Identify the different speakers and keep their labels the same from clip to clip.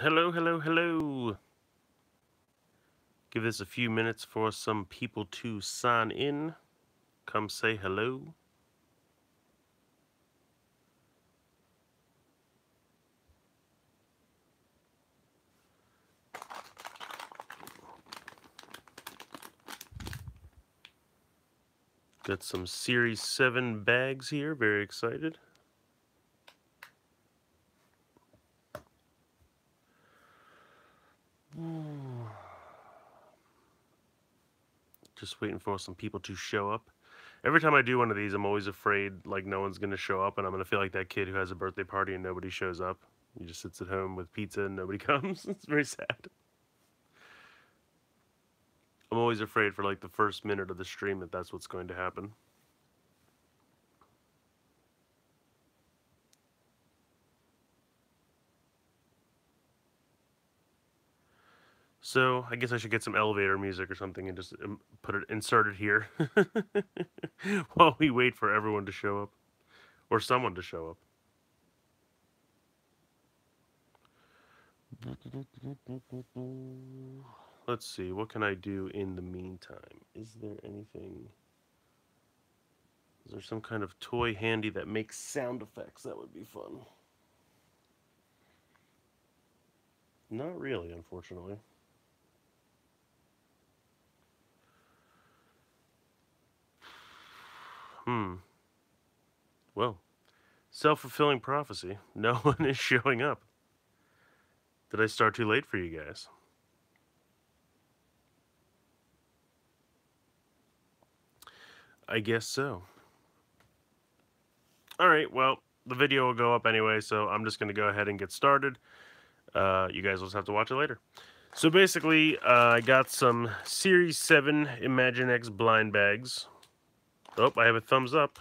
Speaker 1: Hello, hello, hello. Give this a few minutes for some people to sign in. Come say hello. Got some Series 7 bags here. Very excited. Just waiting for some people to show up. Every time I do one of these, I'm always afraid like no one's going to show up and I'm going to feel like that kid who has a birthday party and nobody shows up. He just sits at home with pizza and nobody comes. it's very sad. I'm always afraid for like the first minute of the stream that that's what's going to happen. So I guess I should get some elevator music or something and just um, put it inserted here while we wait for everyone to show up or someone to show up. Let's see, what can I do in the meantime? Is there anything... Is there some kind of toy handy that makes sound effects? That would be fun. Not really, unfortunately. Hmm. Well, self-fulfilling prophecy. No one is showing up. Did I start too late for you guys? I guess so. All right, well, the video will go up anyway, so I'm just going to go ahead and get started. Uh, you guys will just have to watch it later. So basically, uh, I got some Series 7 Imaginext blind bags. Oh, I have a thumbs up.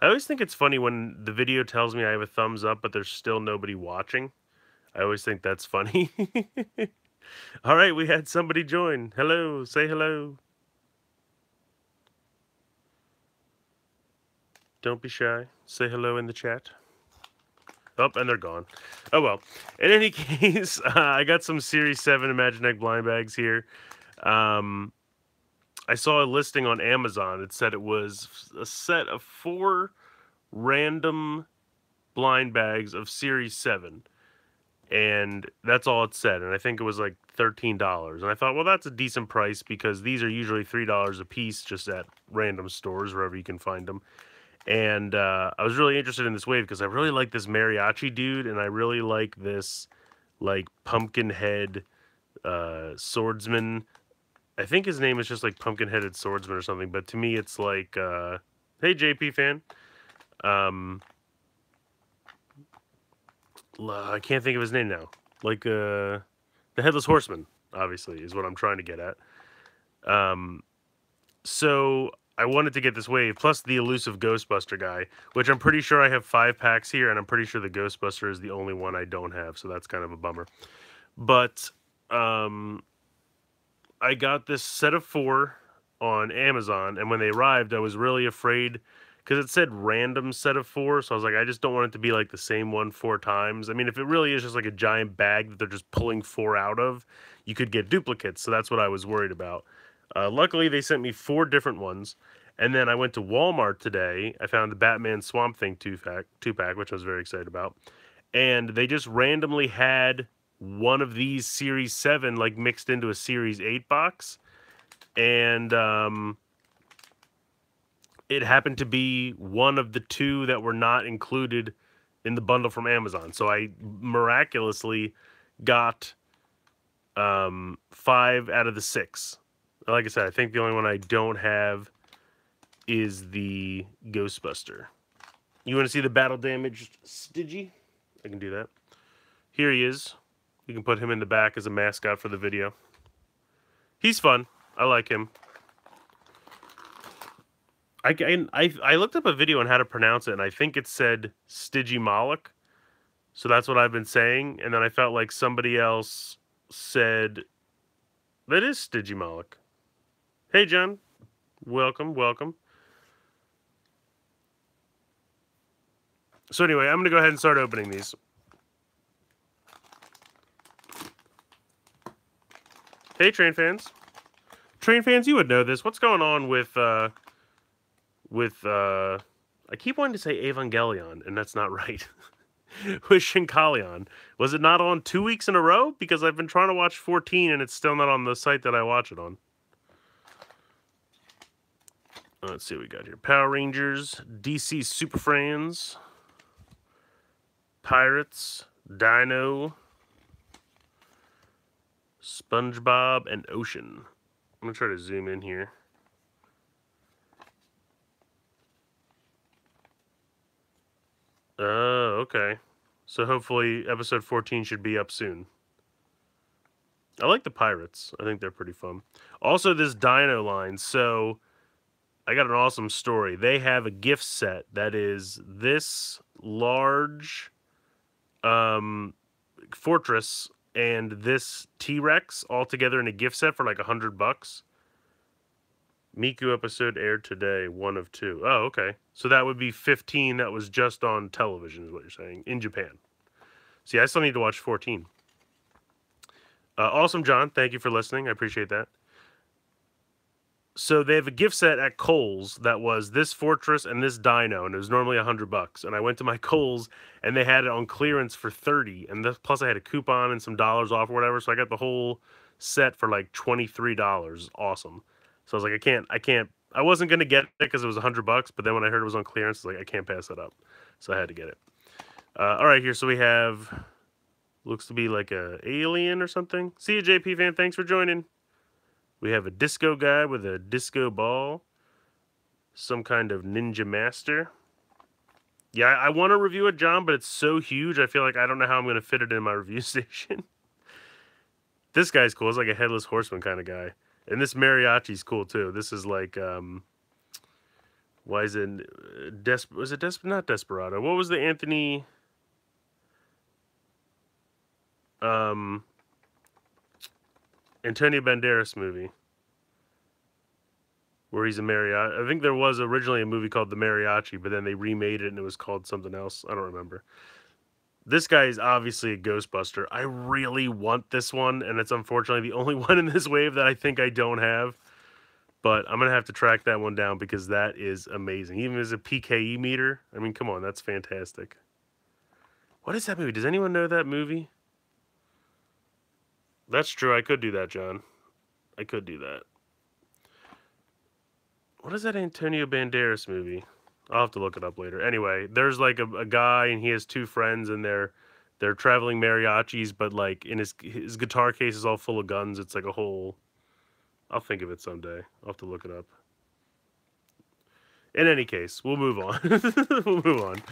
Speaker 1: I always think it's funny when the video tells me I have a thumbs up, but there's still nobody watching. I always think that's funny. All right, we had somebody join. Hello, say hello. Don't be shy. Say hello in the chat. Oh, and they're gone. Oh, well. In any case, uh, I got some Series 7 Imaginext blind bags here. Um, I saw a listing on Amazon. It said it was a set of four random blind bags of Series 7. And that's all it said. And I think it was like $13. And I thought, well, that's a decent price because these are usually $3 a piece just at random stores, wherever you can find them and uh, I was really interested in this wave because I really like this mariachi dude, and I really like this like pumpkin head uh, swordsman. I think his name is just like pumpkin headed swordsman or something, but to me it's like, uh, hey JP fan, um, I can't think of his name now. Like uh, the headless horseman, obviously, is what I'm trying to get at. Um, so I wanted to get this wave, plus the elusive Ghostbuster guy, which I'm pretty sure I have five packs here, and I'm pretty sure the Ghostbuster is the only one I don't have, so that's kind of a bummer. But um, I got this set of four on Amazon, and when they arrived, I was really afraid because it said random set of four, so I was like, I just don't want it to be like the same one four times. I mean, if it really is just like a giant bag that they're just pulling four out of, you could get duplicates, so that's what I was worried about. Uh, luckily, they sent me four different ones. And then I went to Walmart today. I found the Batman Swamp Thing two pack, two pack, which I was very excited about. And they just randomly had one of these Series Seven like mixed into a Series Eight box, and um, it happened to be one of the two that were not included in the bundle from Amazon. So I miraculously got um, five out of the six like I said, I think the only one I don't have is the Ghostbuster. You want to see the battle damaged Stigi? I can do that. Here he is. You can put him in the back as a mascot for the video. He's fun. I like him. I, I, I looked up a video on how to pronounce it, and I think it said Stygimoloch. So that's what I've been saying. And then I felt like somebody else said that is Stygimoloch. Hey, John. Welcome, welcome. So anyway, I'm going to go ahead and start opening these. Hey, train fans. Train fans, you would know this. What's going on with uh with uh I keep wanting to say Evangelion, and that's not right. with Shinkalion. Was it not on two weeks in a row? Because I've been trying to watch 14 and it's still not on the site that I watch it on. Let's see what we got here. Power Rangers, DC Super Friends, Pirates, Dino, SpongeBob, and Ocean. I'm going to try to zoom in here. Oh, okay. So hopefully episode 14 should be up soon. I like the pirates. I think they're pretty fun. Also, this dino line. So I got an awesome story. They have a gift set that is this large um, fortress and this T-Rex all together in a gift set for like a hundred bucks. Miku episode aired today, one of two. Oh, okay. So that would be 15 that was just on television, is what you're saying, in Japan. See, I still need to watch 14. Uh, awesome, John. Thank you for listening. I appreciate that. So they have a gift set at Kohl's that was this fortress and this dino, and it was normally a hundred bucks. And I went to my Kohl's and they had it on clearance for thirty, and this, plus I had a coupon and some dollars off or whatever. So I got the whole set for like twenty three dollars. Awesome. So I was like, I can't, I can't, I wasn't gonna get it because it was a hundred bucks, but then when I heard it was on clearance, I was like, I can't pass it up, so I had to get it. Uh, all right, here, so we have, looks to be like a alien or something. See you, JP fan. Thanks for joining. We have a disco guy with a disco ball, some kind of ninja master. Yeah, I, I want to review it, John, but it's so huge. I feel like I don't know how I'm going to fit it in my review station. this guy's cool. It's like a headless horseman kind of guy. And this mariachi's cool too. This is like um why is it Des was it Des not Desperado. What was the Anthony um Antonio Banderas movie where he's a mariachi. I think there was originally a movie called The Mariachi, but then they remade it and it was called something else. I don't remember this guy is obviously a Ghostbuster. I really want this one, and it's unfortunately the only one in this wave that I think I don't have. But I'm gonna have to track that one down because that is amazing. Even as a PKE meter, I mean, come on, that's fantastic. What is that movie? Does anyone know that movie? That's true. I could do that, John. I could do that. What is that Antonio Banderas movie? I'll have to look it up later. Anyway, there's like a, a guy and he has two friends and they're they're traveling mariachis, but like in his his guitar case is all full of guns. It's like a whole. I'll think of it someday. I'll have to look it up. In any case, we'll move on. we'll move on.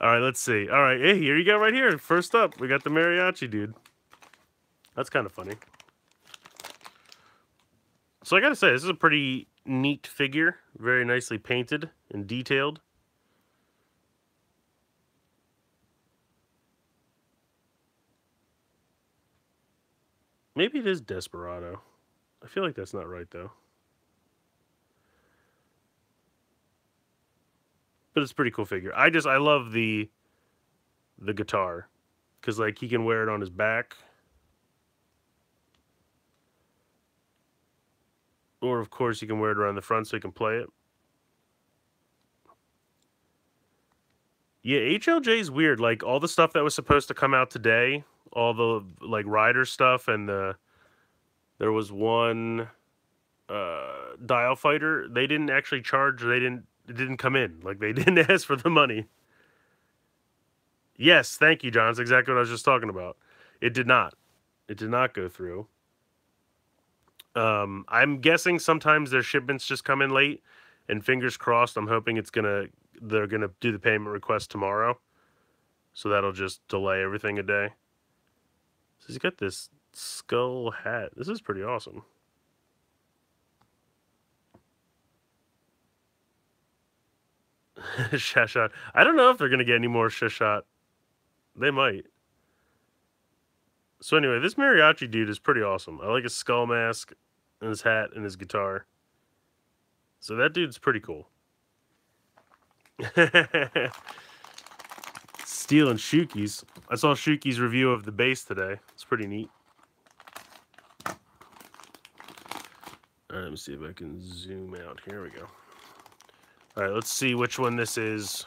Speaker 1: All right, let's see. All right, hey, here you go, right here. First up, we got the mariachi dude. That's kind of funny. So I gotta say, this is a pretty neat figure, very nicely painted and detailed. Maybe it is Desperado. I feel like that's not right though. But it's a pretty cool figure. I just I love the the guitar cuz like he can wear it on his back Or, of course, you can wear it around the front so you can play it. Yeah, HLJ is weird. Like, all the stuff that was supposed to come out today, all the, like, rider stuff, and the... There was one uh, dial fighter. They didn't actually charge. They didn't. It didn't come in. Like they didn't ask for the money. Yes, thank you, John. That's exactly what I was just talking about. It did not. It did not go through. Um, I'm guessing sometimes their shipments just come in late, and fingers crossed. I'm hoping it's gonna they're gonna do the payment request tomorrow, so that'll just delay everything a day. So he's got this skull hat. This is pretty awesome. Shashot. I don't know if they're gonna get any more Shashot. They might. So anyway, this mariachi dude is pretty awesome. I like his skull mask and his hat and his guitar. So that dude's pretty cool. Stealing Shuki's. I saw Shuki's review of the bass today. It's pretty neat. All right, Let me see if I can zoom out. Here we go. All right, let's see which one this is.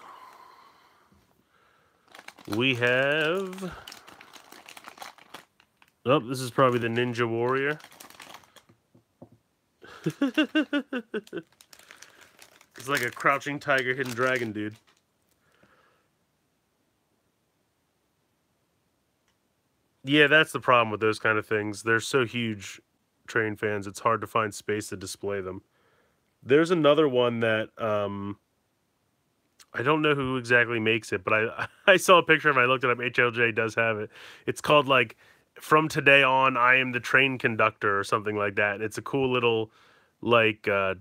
Speaker 1: We have... Oh, this is probably the Ninja Warrior. it's like a crouching tiger, hidden dragon, dude. Yeah, that's the problem with those kind of things. They're so huge, train fans, it's hard to find space to display them. There's another one that um, I don't know who exactly makes it, but I I saw a picture of it. I looked it up. HLJ does have it. It's called like from today on, I am the train conductor or something like that. It's a cool little like uh,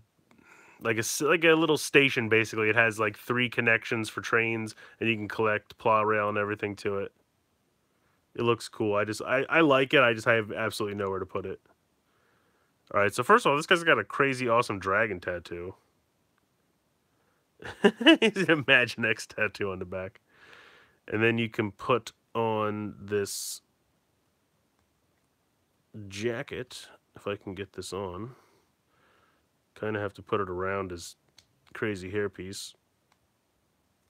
Speaker 1: like a like a little station basically. It has like three connections for trains, and you can collect Plarail and everything to it. It looks cool. I just I, I like it. I just have absolutely nowhere to put it. All right, so first of all, this guy's got a crazy awesome dragon tattoo. He's an Imaginext tattoo on the back. And then you can put on this jacket, if I can get this on. Kind of have to put it around his crazy hairpiece.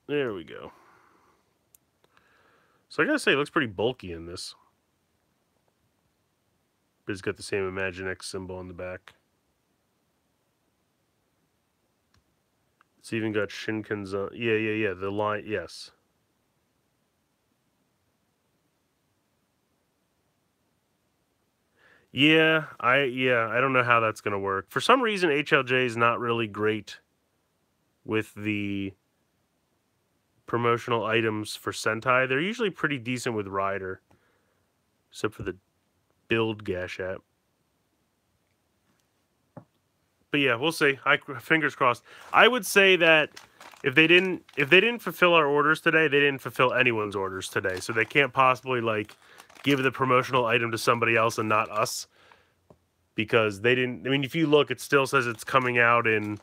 Speaker 1: There we go. So I gotta say, it looks pretty bulky in this. But it's got the same Imaginext symbol on the back. It's even got Shinkan's uh, Yeah, yeah, yeah. The line, yes. Yeah, I yeah, I don't know how that's gonna work. For some reason, HLJ is not really great with the promotional items for Sentai. They're usually pretty decent with Rider, except for the build gash app. But yeah, we'll see. I fingers crossed. I would say that if they didn't if they didn't fulfill our orders today, they didn't fulfill anyone's orders today. So they can't possibly like give the promotional item to somebody else and not us because they didn't I mean if you look it still says it's coming out in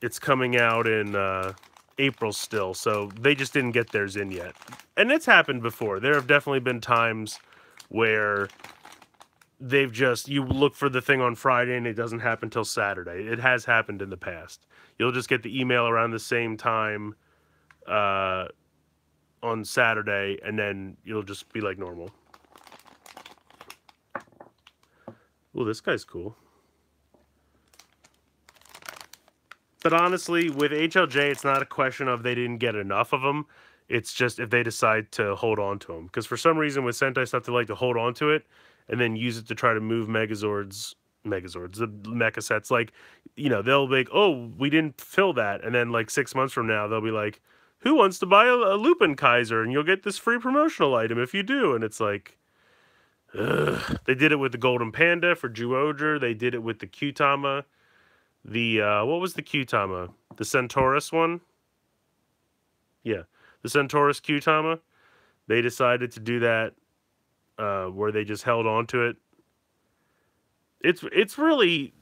Speaker 1: it's coming out in uh April still, so they just didn't get theirs in yet. And it's happened before. There have definitely been times where they've just you look for the thing on Friday and it doesn't happen till Saturday. It has happened in the past. You'll just get the email around the same time uh, on Saturday, and then you'll just be like normal. Oh, this guy's cool. But honestly, with HLJ, it's not a question of they didn't get enough of them. It's just if they decide to hold on to them. Because for some reason, with Sentai stuff, they like to hold on to it and then use it to try to move Megazords, Megazords, the mecha sets. Like, you know, they'll be like, oh, we didn't fill that. And then, like, six months from now, they'll be like, who wants to buy a, a Lupin Kaiser? And you'll get this free promotional item if you do. And it's like, ugh. They did it with the Golden Panda for Zyuohger. They did it with the Kyutama. The, uh, what was the Kyutama? The Centaurus one? Yeah. The Centaurus Kyutama. They decided to do that uh, where they just held on to it. It's it's really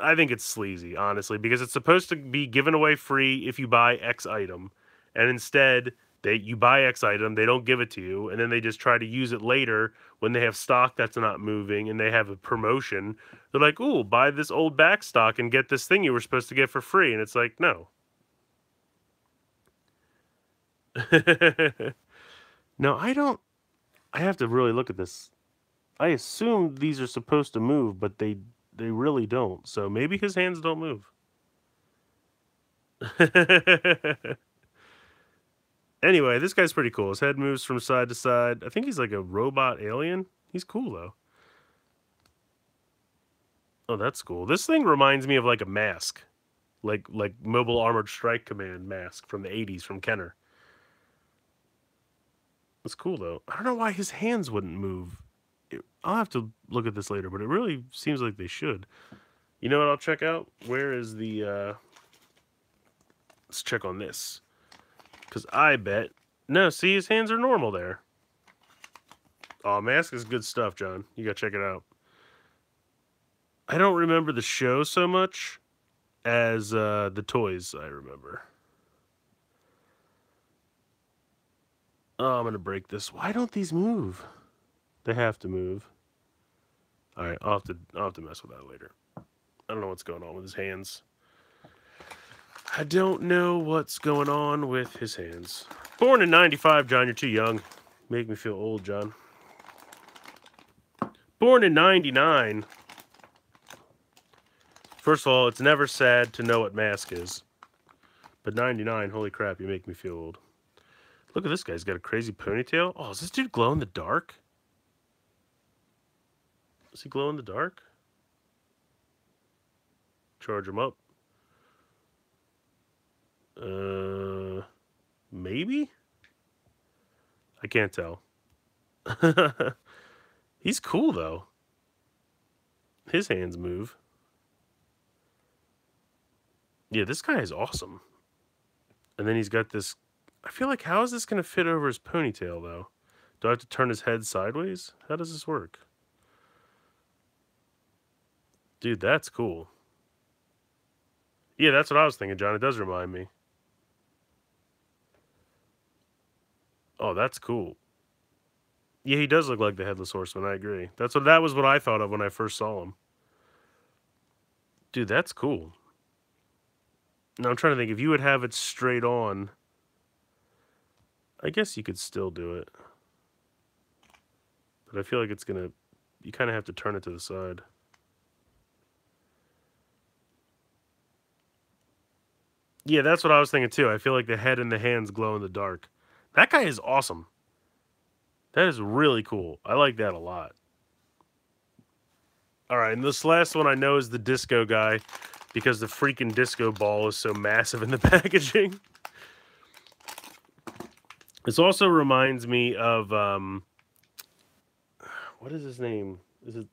Speaker 1: I think it's sleazy, honestly, because it's supposed to be given away free if you buy X item, and instead they you buy X item, they don't give it to you, and then they just try to use it later when they have stock that's not moving and they have a promotion. They're like, "Ooh, buy this old back stock and get this thing you were supposed to get for free," and it's like, no. no, I don't. I have to really look at this. I assume these are supposed to move, but they they really don't. So maybe his hands don't move. anyway, this guy's pretty cool. His head moves from side to side. I think he's like a robot alien. He's cool though. Oh, that's cool. This thing reminds me of like a mask. Like like Mobile Armored Strike Command mask from the 80s from Kenner. It's cool though. I don't know why his hands wouldn't move. I'll have to look at this later, but it really seems like they should. You know what I'll check out? Where is the uh let's check on this. Cause I bet no, see his hands are normal there. Oh, mask is good stuff, John. You gotta check it out. I don't remember the show so much as uh, the toys I remember. Oh, I'm going to break this. Why don't these move? They have to move. All right, I'll have to, I'll have to mess with that later. I don't know what's going on with his hands. I don't know what's going on with his hands. Born in 95, John, you're too young. Make me feel old, John. Born in 99. First of all, it's never sad to know what mask is. But 99, holy crap, you make me feel old. Look at this guy. He's got a crazy ponytail. Oh, is this dude glow in the dark? Does he glow in the dark? Charge him up. Uh, maybe? I can't tell. He's cool, though. His hands move. Yeah, this guy is awesome. And then he's got this... I feel like, how is this going to fit over his ponytail, though? Do I have to turn his head sideways? How does this work? Dude, that's cool. Yeah, that's what I was thinking, John. It does remind me. Oh, that's cool. Yeah, he does look like the Headless Horseman. I agree. That's what that was what I thought of when I first saw him. Dude, that's cool. Now I'm trying to think if you would have it straight on. I guess you could still do it. But I feel like it's gonna you kind of have to turn it to the side. Yeah, that's what I was thinking too. I feel like the head and the hands glow in the dark. That guy is awesome. That is really cool. I like that a lot. All right, and this last one I know is the disco guy because the freaking disco ball is so massive in the packaging. This also reminds me of um, what is his name? Is it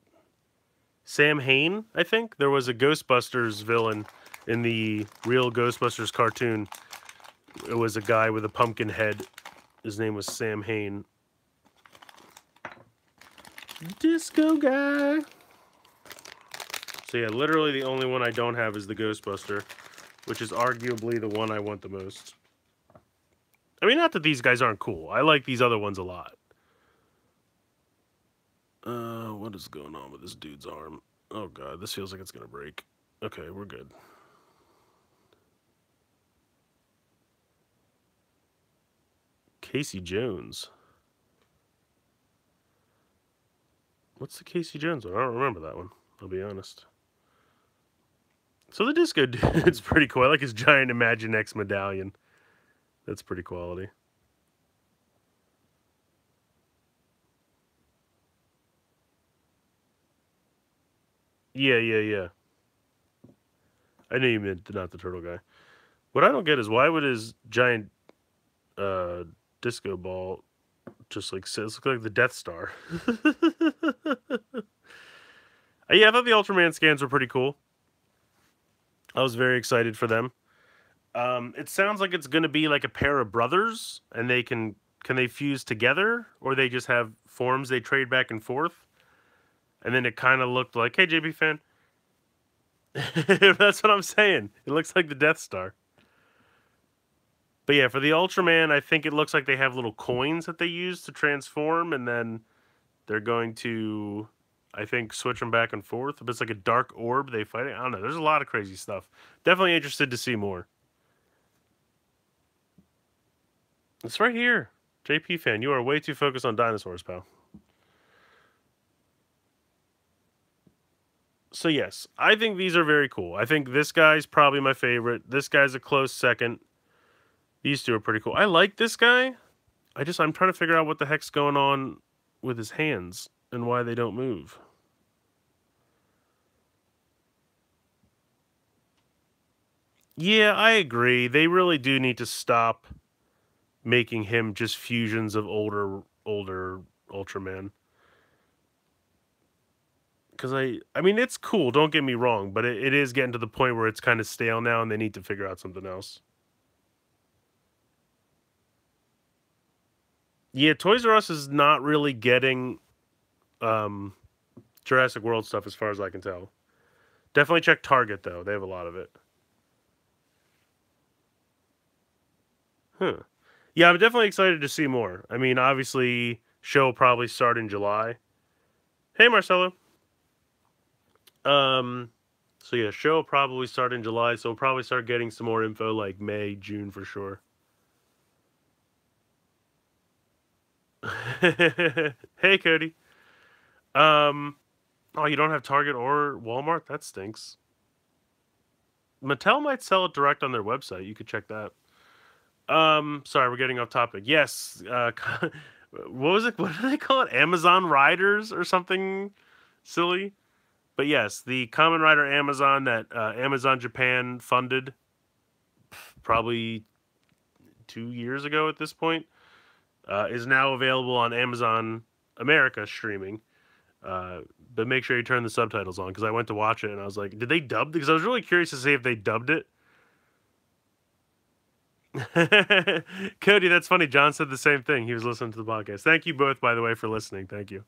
Speaker 1: Samhain? I think there was a Ghostbusters villain in the real Ghostbusters cartoon. It was a guy with a pumpkin head. His name was Samhain. Disco guy. So yeah, literally the only one I don't have is the Ghostbuster, which is arguably the one I want the most. I mean, not that these guys aren't cool. I like these other ones a lot. Uh, what is going on with this dude's arm? Oh god, this feels like it's gonna break. Okay, we're good. Casey Jones. What's the Casey Jones one? I don't remember that one. I'll be honest. So the disco dude's pretty cool. I like his giant Imaginext medallion. That's pretty quality. Yeah, yeah, yeah. I knew you meant not the turtle guy. What I don't get is why would his giant uh, disco ball just like says look like the Death Star. yeah, I thought the Ultraman scans were pretty cool. I was very excited for them. Um, it sounds like it's going to be like a pair of brothers, and they can can they fuse together, or they just have forms they trade back and forth. And then it kind of looked like, hey, JP fan. That's what I'm saying. It looks like the Death Star. But yeah, for the Ultraman, I think it looks like they have little coins that they use to transform, and then they're going to, I think, switch them back and forth. But it's like a dark orb they fight. it. I don't know. There's a lot of crazy stuff. Definitely interested to see more. It's right here. JP fan, you are way too focused on dinosaurs, pal. So yes, I think these are very cool. I think this guy's probably my favorite. This guy's a close second. These two are pretty cool. I like this guy. I just, I'm trying to figure out what the heck's going on with his hands and why they don't move. Yeah, I agree. They really do need to stop making him just fusions of older older Ultraman. Cause I I mean it's cool, don't get me wrong, but it, it is getting to the point where it's kind of stale now and they need to figure out something else. Yeah, Toys R Us is not really getting um, Jurassic World stuff as far as I can tell. Definitely check Target though; they have a lot of it. Huh. Yeah, I'm definitely excited to see more. I mean, obviously, show probably start in July. Hey, Marcelo. Um, So yeah, show probably start in July, so we'll probably start getting some more info like May, June for sure. hey Cody. Um oh you don't have Target or Walmart? That stinks. Mattel might sell it direct on their website. You could check that. Um sorry, we're getting off topic. Yes, uh what was it? What do they call it? Amazon Riders or something silly? But yes, the Kamen Rider Amazon that uh, Amazon Japan funded probably two years ago at this point uh, is now available on Amazon America streaming. Uh, but make sure you turn the subtitles on because I went to watch it and I was like, did they dub? Because I was really curious to see if they dubbed it. Cody, that's funny. John said the same thing. He was listening to the podcast. Thank you both, by the way, for listening. Thank you.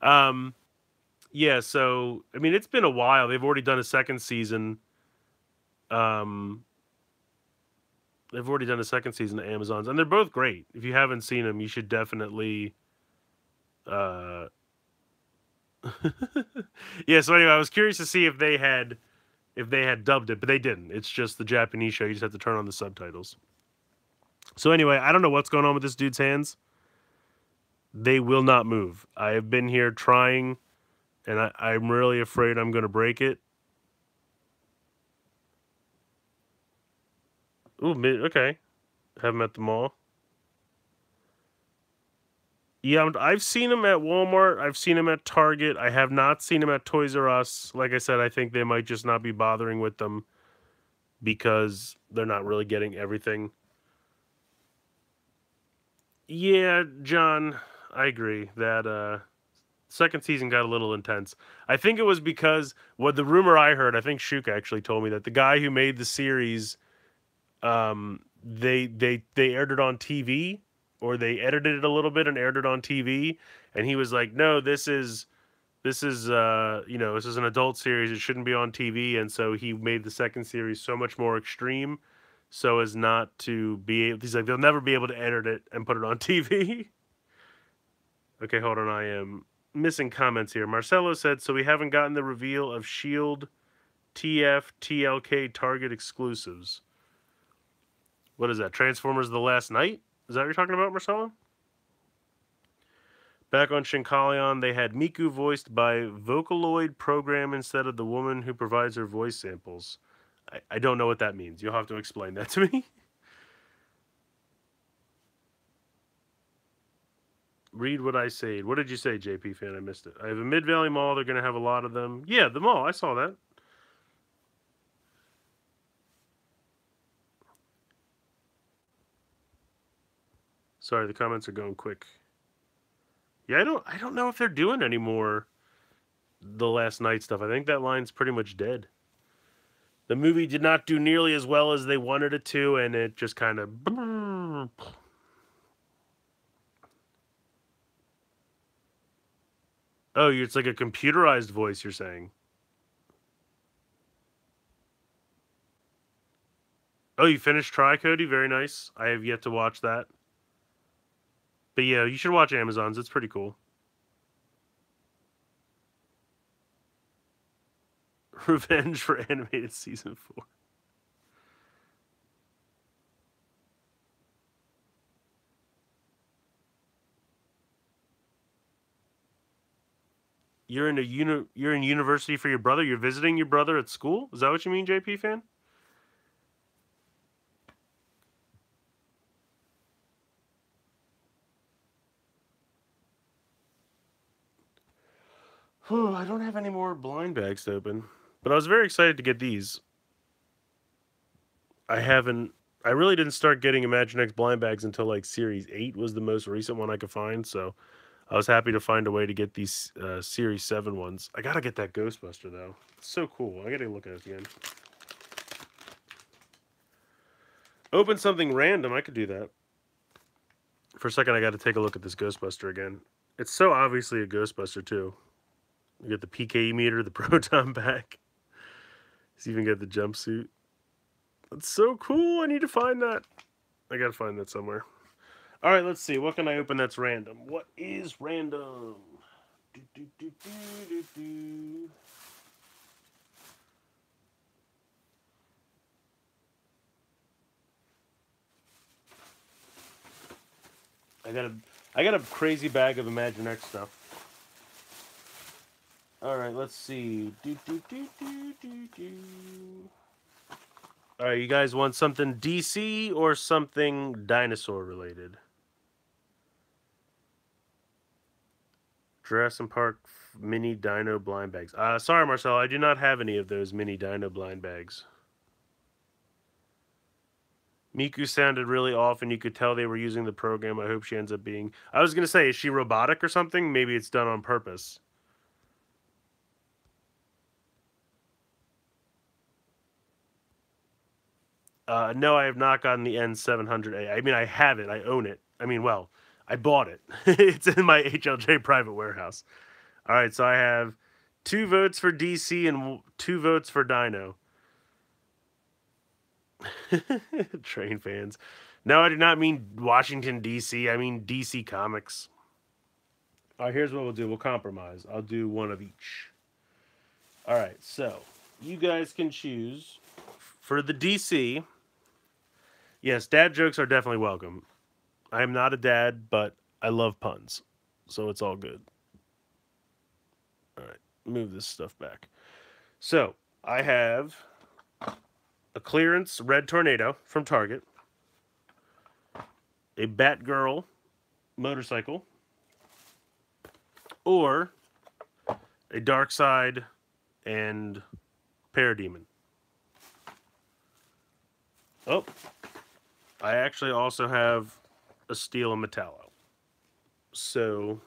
Speaker 1: Um, yeah, so I mean, it's been a while. They've already done a second season. Um, they've already done a second season of Amazons, and they're both great. If you haven't seen them, you should definitely. Uh, yeah. So anyway, I was curious to see if they had, if they had dubbed it, but they didn't. It's just the Japanese show. You just have to turn on the subtitles. So anyway, I don't know what's going on with this dude's hands. They will not move. I have been here trying and I, I'm really afraid I'm going to break it. Ooh, okay. Have them at the mall. Yeah, I've seen them at Walmart. I've seen them at Target. I have not seen them at Toys R Us. Like I said, I think they might just not be bothering with them because they're not really getting everything. Yeah, John, I agree that uh second season got a little intense. I think it was because what the rumor I heard, I think Shuk actually told me that the guy who made the series, um, they they they aired it on TV or they edited it a little bit and aired it on TV, and he was like, no, this is this is uh you know this is an adult series it shouldn't be on tv and so he made the second series so much more extreme so as not to be able he's like they'll never be able to edit it and put it on tv okay hold on i am missing comments here. Marcelo said, so we haven't gotten the reveal of Shield, TF, TLK Target exclusives. What is that? Transformers The Last Knight. Is that what you're talking about, Marcelo? Back on Shinkalion, they had Miku voiced by Vocaloid program instead of the woman who provides her voice samples. I, I don't know what that means. You'll have to explain that to me. read what I said. What did you say, JP fan? I missed it. I have a Mid Valley Mall. They're going to have a lot of them. Yeah, the mall. I saw that. Sorry, the comments are going quick. Yeah, I don't I don't know if they're doing any more the last knight stuff. I think that line's pretty much dead. The movie did not do nearly as well as they wanted it to, and it just kind of Oh, it's like a computerized voice, you're saying. Oh, you finished Try Cody? Very nice. I have yet to watch that. But yeah, you should watch Amazon's. It's pretty cool. Revenge for animated season four. You're in a uni- you're in university for your brother. You're visiting your brother at school. Is that what you mean, JP fan? Oh, I don't have any more blind bags to open, but I was very excited to get these. I haven't. I really didn't start getting Imaginext blind bags until like Series Eight was the most recent one I could find. So I was happy to find a way to get these uh, Series 7 ones. I gotta get that Ghostbuster, though. It's so cool. I gotta look at it again. Open something random. I could do that. For a second, I gotta take a look at this Ghostbuster again. It's so obviously a Ghostbuster, too. You got the PKE meter, the proton pack. He's even got the jumpsuit. That's so cool. I need to find that. I gotta find that somewhere. All right, let's see. What can I open that's random? What is random? Do, do, do, I got a I got a crazy bag of Imaginext stuff. All right, let's see. Do, do, do, do, do, do. All right, you guys want something DC or something dinosaur related? Jurassic Park mini dino blind bags. Uh, sorry, Marcel, I do not have any of those mini dino blind bags. Miku sounded really off, and you could tell they were using the program. I hope she ends up being. I was gonna say, is she robotic or something? Maybe it's done on purpose. Uh, no, I have not gotten the N700A. I mean, I have it. I own it. I mean, well, I bought it. it's in my HLJ private warehouse. All right, so I have two votes for DC and two votes for Dino. Train fans. No, I do not mean Washington, D.C. I mean DC Comics. All right, here's what we'll do. We'll compromise. I'll do one of each. All right, so you guys can choose for the DC. Yes, dad jokes are definitely welcome. I am not a dad, but I love puns, so it's all good. All right, move this stuff back. So I have a clearance red tornado from Target, a Batgirl motorcycle, or a Darkseid and Parademon. Oh, I actually also have a Steel and Metallo. So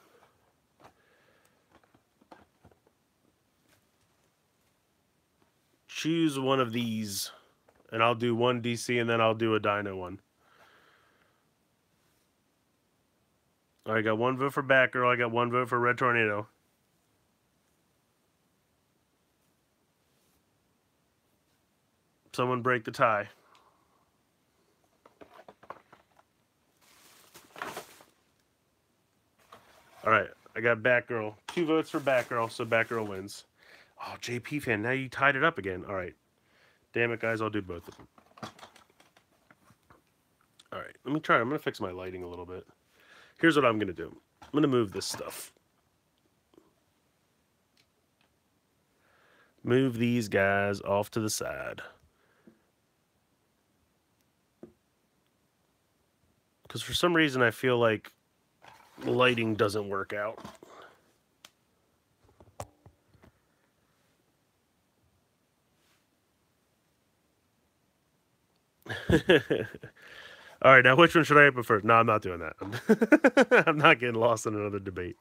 Speaker 1: choose one of these and I'll do one DC and then I'll do a Dino one. I got one vote for Batgirl. I got one vote for Red Tornado. Someone break the tie. All right, I got Batgirl. Two votes for Batgirl, so Batgirl wins. Oh, JP fan, now you tied it up again. All right. Damn it, guys, I'll do both of them. All right, let me try. I'm going to fix my lighting a little bit. Here's what I'm going to do. I'm going to move this stuff. Move these guys off to the side. Because for some reason I feel like lighting doesn't work out. All right, now which one should I open first? No, I'm not doing that. I'm not getting lost in another debate.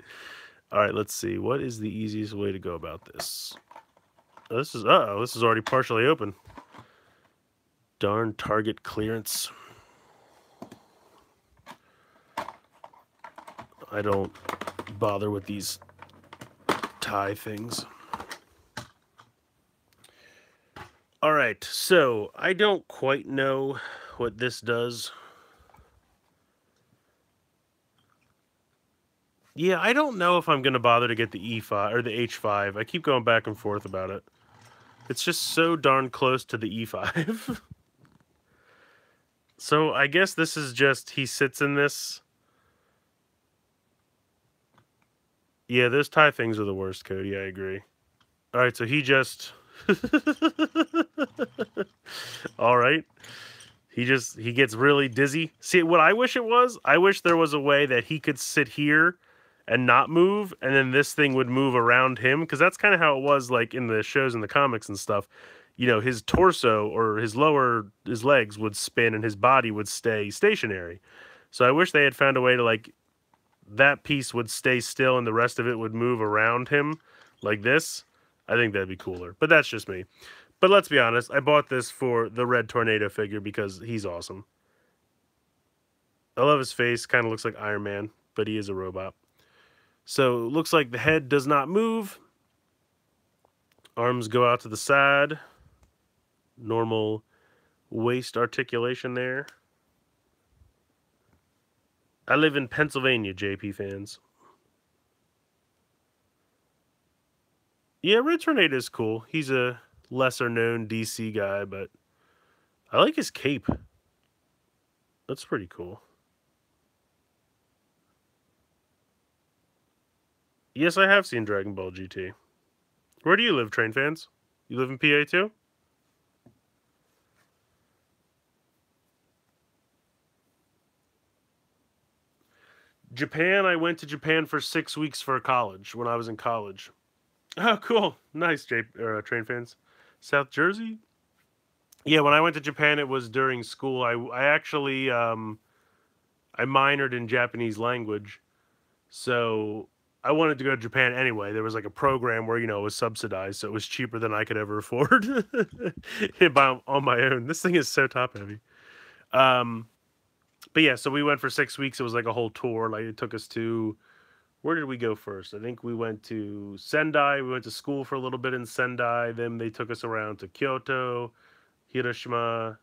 Speaker 1: All right, let's see. What is the easiest way to go about this? This is uh oh, this is already partially open. Darn target clearance. I don't bother with these tie things. All right, so I don't quite know what this does. Yeah, I don't know if I'm going to bother to get the E5 or the H5. I keep going back and forth about it. It's just so darn close to the E5. so I guess this is just he sits in this. Yeah, those tie things are the worst, Cody. I agree. All right, so he just All right. He just he gets really dizzy. See what I wish it was? I wish there was a way that he could sit here and not move and then this thing would move around him because that's kind of how it was like in the shows and the comics and stuff. You know, his torso or his lower his legs would spin and his body would stay stationary. So I wish they had found a way to like that piece would stay still and the rest of it would move around him like this I think that'd be cooler. But that's just me. But let's be honest, I bought this for the Red Tornado figure because he's awesome. I love his face, kind of looks like Iron Man, but he is a robot. So looks like the head does not move. Arms go out to the side. Normal waist articulation there. I live in Pennsylvania, JP fans. Yeah, Red Tornado is cool. He's a lesser known DC guy, but I like his cape. That's pretty cool. Yes, I have seen Dragon Ball GT. Where do you live, train fans? You live in PA too? Japan, I went to Japan for six weeks for college when I was in college. Oh, cool. Nice, J- uh, train fans. South Jersey? Yeah, when I went to Japan, it was during school. I, I actually um, I minored in Japanese language, so I wanted to go to Japan anyway. There was like a program where you know it was subsidized, so it was cheaper than I could ever afford by on my own. This thing is so top heavy. Um, but yeah, so we went for six weeks. It was like a whole tour. Like it took us to where did we go first? I think we went to Sendai. We went to school for a little bit in Sendai. Then they took us around to Kyoto, Hiroshima,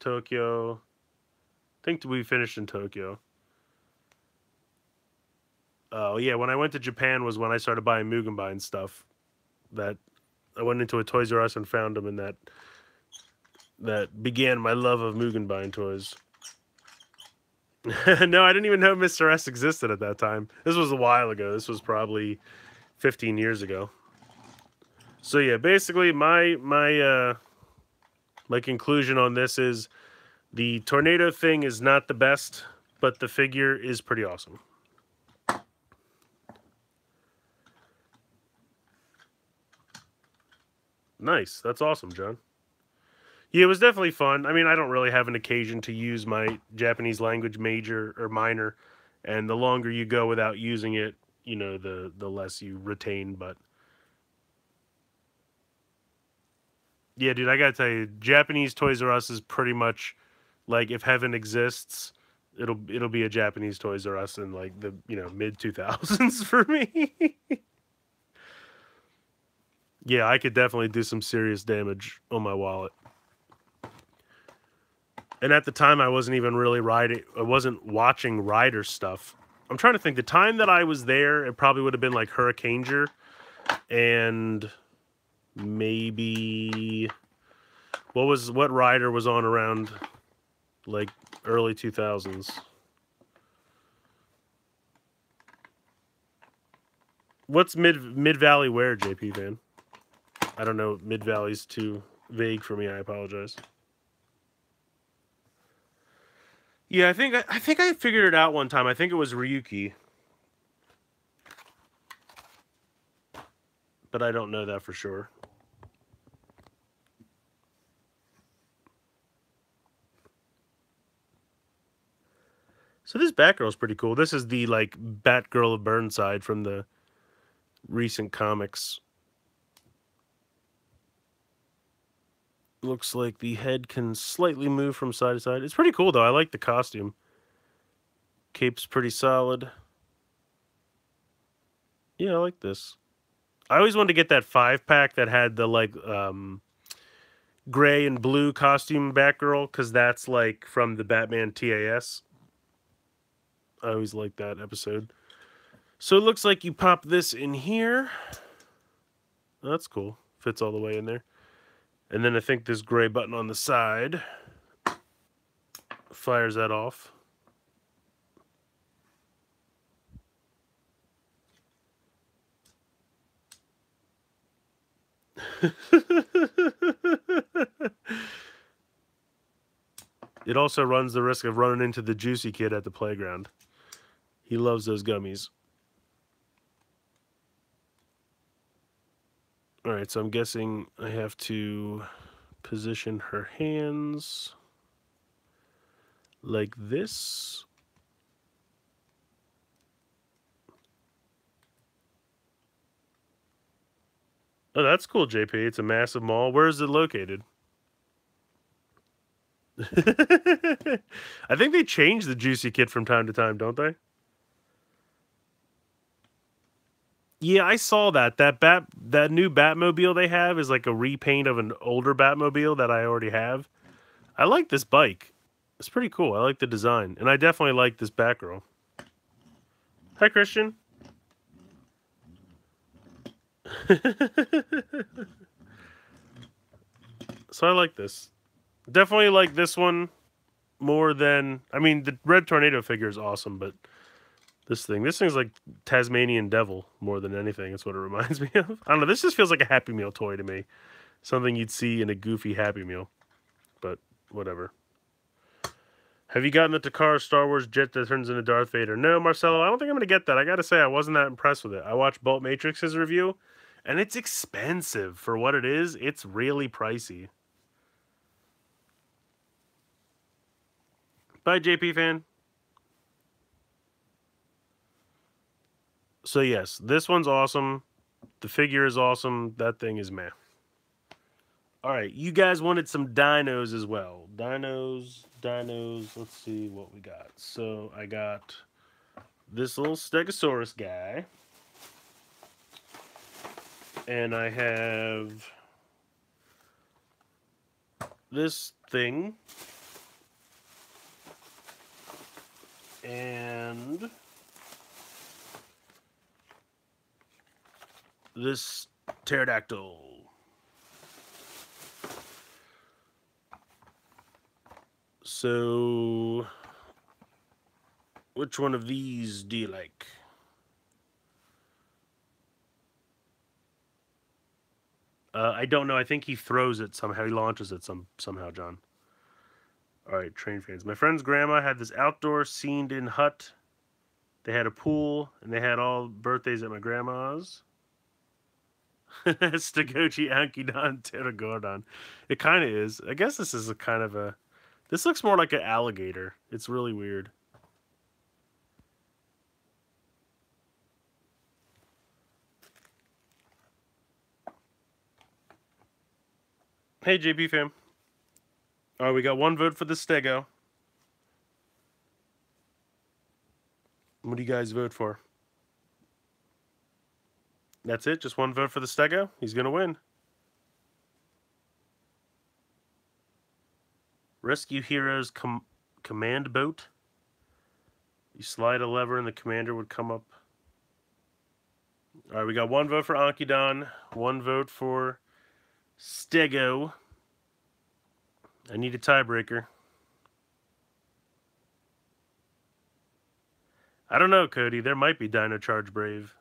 Speaker 1: Tokyo. I think we finished in Tokyo. Oh yeah, when I went to Japan was when I started buying Mugenbein stuff. That I went into a Toys R Us and found them, and that that began my love of Mugenbein toys. no, I didn't even know Mr. S existed at that time. This was a while ago. This was probably 15 years ago. So yeah, basically my my uh my conclusion on this is the tornado thing is not the best, but the figure is pretty awesome. Nice. That's awesome, John. Yeah, it was definitely fun. I mean, I don't really have an occasion to use my Japanese language major or minor, and the longer you go without using it, you know, the the less you retain. But yeah, dude, I gotta tell you, Japanese Toys R Us is pretty much like if heaven exists, it'll it'll be a Japanese Toys R Us in like the you know mid two thousands for me. yeah, I could definitely do some serious damage on my wallet and at the time I wasn't even really riding I wasn't watching rider stuff. I'm trying to think the time that I was there it probably would have been like Hurricaneger and maybe what was what rider was on around like early 2000s. What's mid mid valley where JP fan? I don't know. Mid valley's too vague for me. I apologize. Yeah, I think I think I figured it out one time. I think it was Ryuki. But I don't know that for sure. So this Batgirl is pretty cool. This is the like Batgirl of Burnside from the recent comics. Looks like the head can slightly move from side to side. It's pretty cool, though. I like the costume. Cape's pretty solid. Yeah, I like this. I always wanted to get that five pack that had the like um, gray and blue costume Batgirl because that's like from the Batman TAS. I always like that episode. So it looks like you pop this in here. That's cool. Fits all the way in there. And then I think this gray button on the side fires that off. it also runs the risk of running into the juicy kid at the playground. He loves those gummies. All right, so I'm guessing I have to position her hands like this. Oh, that's cool, JP. It's a massive mall. Where is it located? I think they change the Juicy Kit from time to time, don't they? Yeah, I saw that. That bat that new Batmobile they have is like a repaint of an older Batmobile that I already have. I like this bike. It's pretty cool. I like the design. And I definitely like this Batgirl. Hi Christian. so I like this. Definitely like this one more than I mean the Red Tornado figure is awesome, but This thing. This thing's like Tasmanian Devil more than anything. It's what it reminds me of. I don't know. This just feels like a Happy Meal toy to me. Something you'd see in a goofy Happy Meal. But whatever. Have you gotten the Takara Star Wars jet that turns into Darth Vader? No, Marcelo, I don't think I'm going to get that. I got to say, I wasn't that impressed with it. I watched Bolt Matrix's review, and it's expensive for what it is. It's really pricey. Bye, JP fan. So, yes, this one's awesome. The figure is awesome. That thing is meh. All right, you guys wanted some dinos as well. Dinos, dinos. Let's see what we got. So I got this little Stegosaurus guy. And I have this thing. And this pterodactyl. So, which one of these do you like? Uh, I don't know. I think he throws it somehow. He launches it some somehow, John. All right, train fans. My friend's grandma had this outdoor scened-in hut. They had a pool, and they had all birthdays at my grandma's. Stagochi Ankidon Pteranodon. It kind of is. I guess this is a kind of a this looks more like an alligator. It's really weird. Hey, JP fam. All right, we got one vote for the Stego. What do you guys vote for? That's it? Just one vote for the Stego? He's going to win. Rescue Heroes com command boat. You slide a lever and the commander would come up. All right, we got one vote for Ankidon, one vote for Stego. I need a tiebreaker. I don't know, Cody. There might be Dino Charge Brave.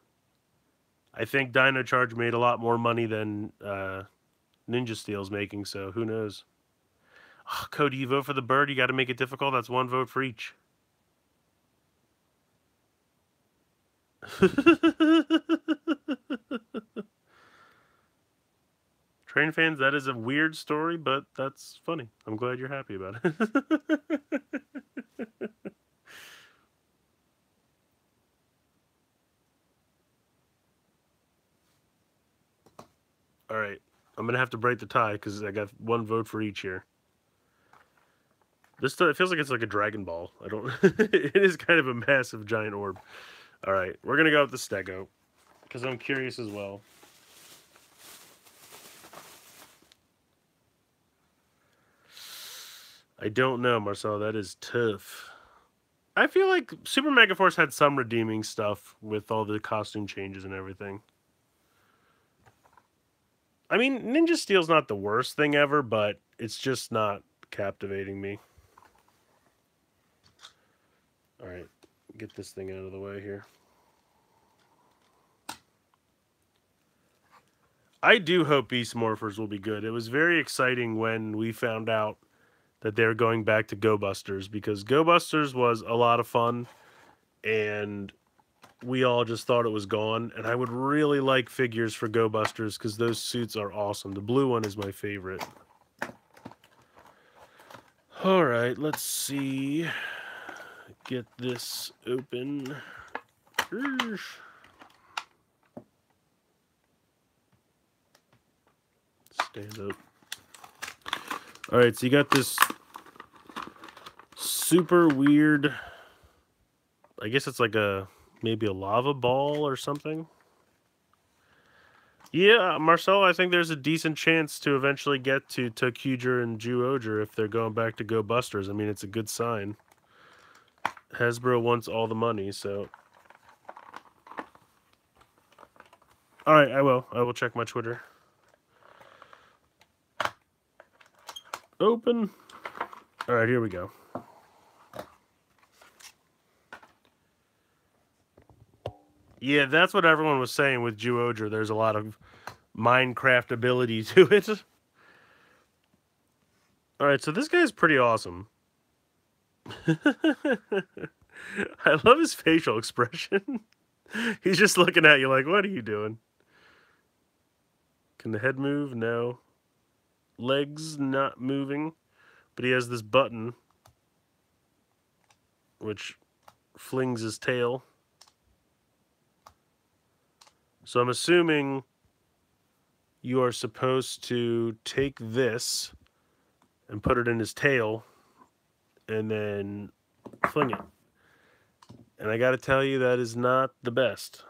Speaker 1: I think Dino Charge made a lot more money than uh, Ninja Steel's making, so who knows? Oh, Cody, you vote for the bird. You got to make it difficult. That's one vote for each. Train fans, that is a weird story, but that's funny. I'm glad you're happy about it. All right. I'm going to have to break the tie because I got one vote for each here. This it feels like it's like a Dragon Ball. I don't. it is kind of a massive giant orb. All right, we're gonna go with the Stego because I'm curious as well. I don't know, Marcel. That is tough. I feel like Super Mega Force had some redeeming stuff with all the costume changes and everything. I mean, Ninja Steel's not the worst thing ever, but it's just not captivating me. All right, get this thing out of the way here. I do hope Beast Morphers will be good. It was very exciting when we found out that they're going back to Go Busters because Go Busters was a lot of fun and we all just thought it was gone. And I would really like figures for Go Busters because those suits are awesome. The blue one is my favorite. All right, let's see get this open. Stand up. All right, so you got this super weird. I guess it's like a maybe a lava ball or something. Yeah, Marcel, I think there's a decent chance to eventually get to ToQger and Zyuohger if they're going back to Go Busters. I mean, it's a good sign. Hasbro wants all the money, so. Alright, I will. I will check my Twitter. Open. Alright, here we go. Yeah, that's what everyone was saying with Zyuohger. There's a lot of Minecraft ability to it. All right, so this guy's pretty awesome. I love his facial expression. He's just looking at you like, what are you doing? Can the head move? No. Legs not moving. But he has this button which flings his tail. So I'm assuming you are supposed to take this and put it in his tail and then fling it. And I got to tell you, that is not the best.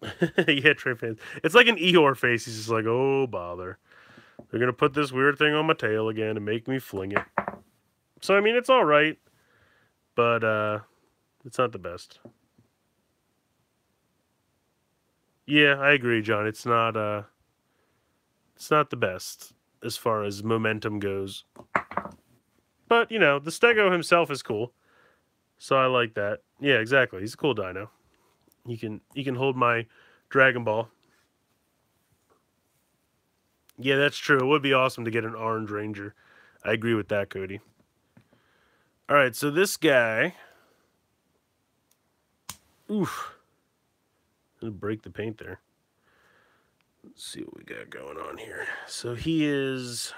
Speaker 1: yeah, Trey fans. It's like an Eeyore face. He's just like, oh, bother. They're going to put this weird thing on my tail again and make me fling it. So, I mean, it's all right. But uh, it's not the best. Yeah, I agree, John. It's not uh it's not the best as far as momentum goes. But, you know, the Stego himself is cool. So I like that. Yeah, exactly. He's a cool dino. He can he can hold my Dragon Ball. Yeah, that's true. It would be awesome to get an orange ranger. I agree with that, Cody. All right, so this guy. Oof. Break the paint there. Let's see what we got going on here. So he is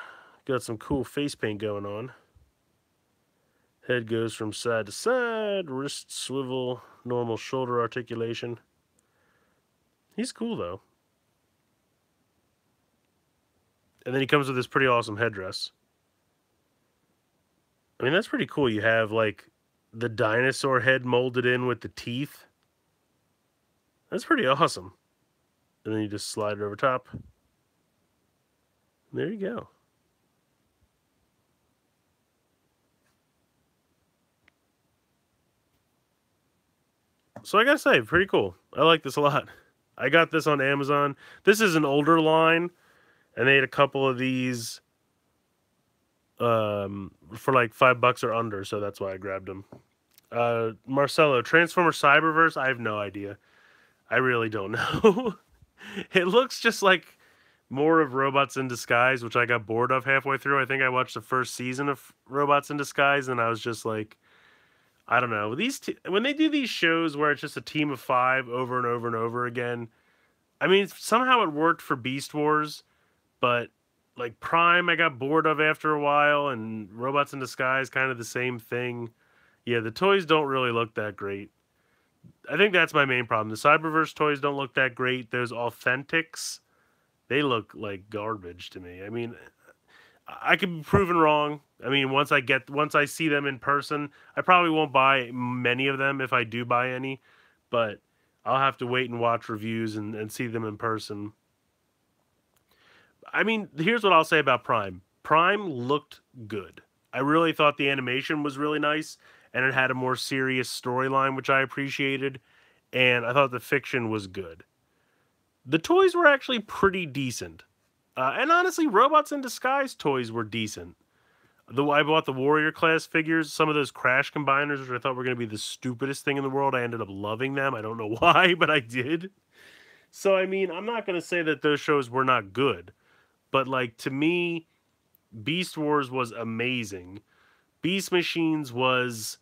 Speaker 1: got some cool face paint going on. Head goes from side to side, wrist swivel, normal shoulder articulation. He's cool though. And then he comes with this pretty awesome headdress. I mean, that's pretty cool. You have like the dinosaur head molded in with the teeth. That's pretty awesome. And then you just slide it over top. There you go. So I gotta say, pretty cool. I like this a lot. I got this on Amazon. This is an older line, and they had a couple of these um, for like five bucks or under, so that's why I grabbed them. Uh, Marcelo, Transformer Cyberverse, I have no idea. I really don't know. it looks just like more of Robots in Disguise, which I got bored of halfway through. I think I watched the first season of Robots in Disguise, and I was just like, I don't know. These t- when they do these shows where it's just a team of five over and over and over again. I mean, somehow it worked for Beast Wars, but like Prime, I got bored of after a while, and Robots in Disguise, kind of the same thing. Yeah, the toys don't really look that great. I think that's my main problem. The Cyberverse toys don't look that great. Those authentics, they look like garbage to me. I mean, I could be proven wrong. I mean, once I get once I see them in person, I probably won't buy many of them if I do buy any, but I'll have to wait and watch reviews and, and see them in person. I mean, here's what I'll say about Prime. Prime looked good. I really thought the animation was really nice and it had a more serious storyline, which I appreciated. And I thought the fiction was good. The toys were actually pretty decent. Uh, and honestly, Robots in Disguise toys were decent. The I bought the Warrior class figures, some of those Crash combiners, which I thought were going to be the stupidest thing in the world. I ended up loving them. I don't know why, but I did. So I mean, I'm not going to say that those shows were not good, but like to me, Beast Wars was amazing. Beast Machines was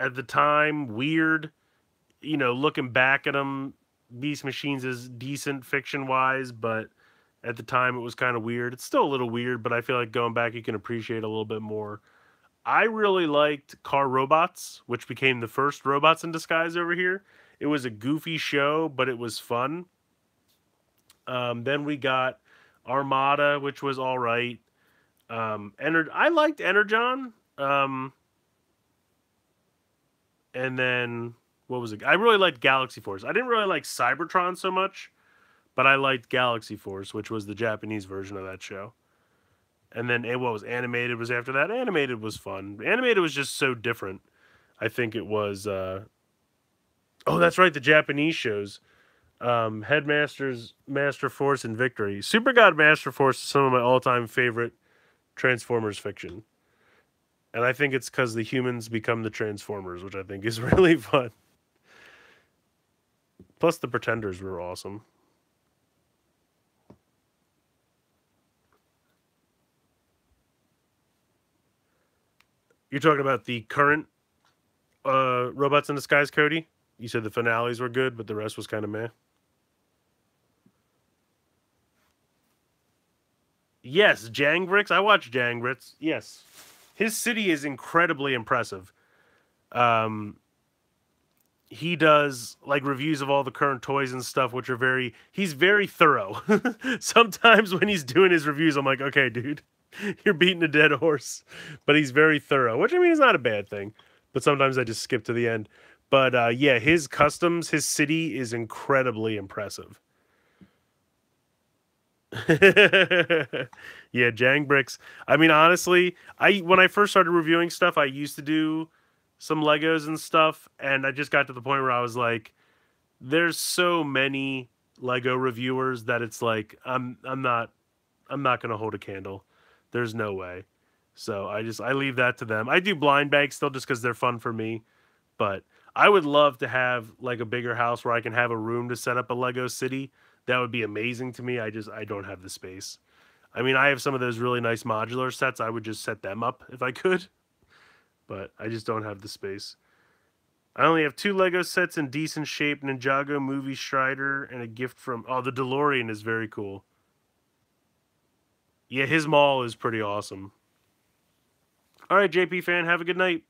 Speaker 1: at the time weird. You know, looking back at them, Beast Machines is decent fiction wise, but at the time it was kind of weird. It's still a little weird, but I feel like going back you can appreciate a little bit more. I really liked Car Robots, which became the first Robots in Disguise over here. It was a goofy show, but it was fun. Um, then we got Armada, which was all right. Um, Ener- I liked Energon. Um, and then what was it? I really liked Galaxy Force. I didn't really like Cybertron so much, but I liked Galaxy Force, which was the Japanese version of that show. And then what was animated was after that. Animated was fun. Animated was just so different. I think it was. Uh... Oh, that's right, the Japanese shows. Um, Headmasters, Master Force, and Victory. Super God Master Force is some of my all-time favorite Transformers fiction. And I think it's because the humans become the Transformers, which I think is really fun. Plus, the Pretenders were awesome. You're talking about the current uh, Robots in Disguise, Cody? You said the finales were good, but the rest was kind of meh. Yes, Jangbricks. I watch Jangbricks. Yes, his city is incredibly impressive. Um, he does like reviews of all the current toys and stuff, which are very. He's very thorough. Sometimes when he's doing his reviews, I'm like, okay, dude, you're beating a dead horse. But he's very thorough, which I mean is not a bad thing. But sometimes I just skip to the end. But uh, yeah, his customs, his city is incredibly impressive. yeah, Jangbricks. I mean, honestly, I when I first started reviewing stuff, I used to do some Legos and stuff, and I just got to the point where I was like, "There's so many Lego reviewers that it's like I'm I'm not I'm not gonna hold a candle. There's no way." So I just I leave that to them. I do blind bags still just because they're fun for me, but I would love to have like a bigger house where I can have a room to set up a Lego city that would be amazing to me. I just I don't have the space. I mean, I have some of those really nice modular sets. I would just set them up if I could, but I just don't have the space. I only have two Lego sets in decent shape: Ninjago Movie Strider and a gift from. Oh, the DeLorean is very cool. Yeah, his mall is pretty awesome. All right, JP fan, have a good night.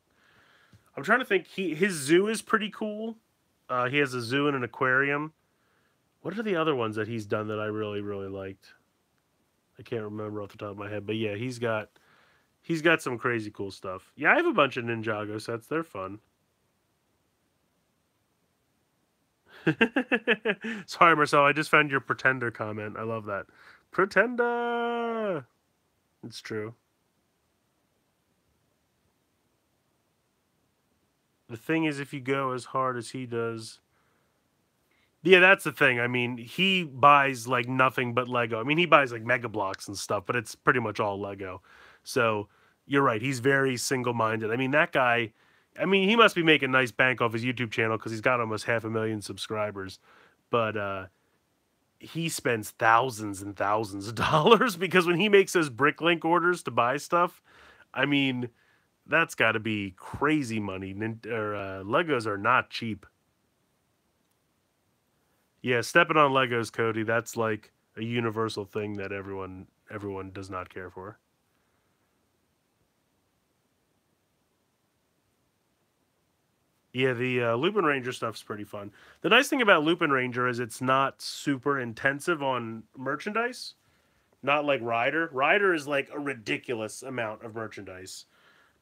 Speaker 1: I'm trying to think. He his zoo is pretty cool. Uh, he has a zoo and an aquarium. What are the other ones that he's done that I really really liked? I can't remember off the top of my head, but yeah, he's got he's got some crazy cool stuff. Yeah, I have a bunch of Ninjago sets. They're fun. Sorry, Marcel. I just found your pretender comment. I love that. Pretender. It's true. The thing is, if you go as hard as he does, yeah, that's the thing. I mean, he buys like nothing but Lego. I mean, he buys like Mega Bloks and stuff, but it's pretty much all Lego. So you're right. He's very single minded. I mean, that guy. I mean, he must be making nice bank off his YouTube channel because he's got almost half a million subscribers. But uh, he spends thousands and thousands of dollars because when he makes those Bricklink orders to buy stuff, I mean, that's got to be crazy money. Or, uh, Legos are not cheap. Yeah, stepping on Legos, Cody. That's like a universal thing that everyone everyone does not care for. Yeah, the uh, Lupin Ranger stuff's pretty fun. The nice thing about Lupin Ranger is it's not super intensive on merchandise. Not like Rider. Rider is like a ridiculous amount of merchandise.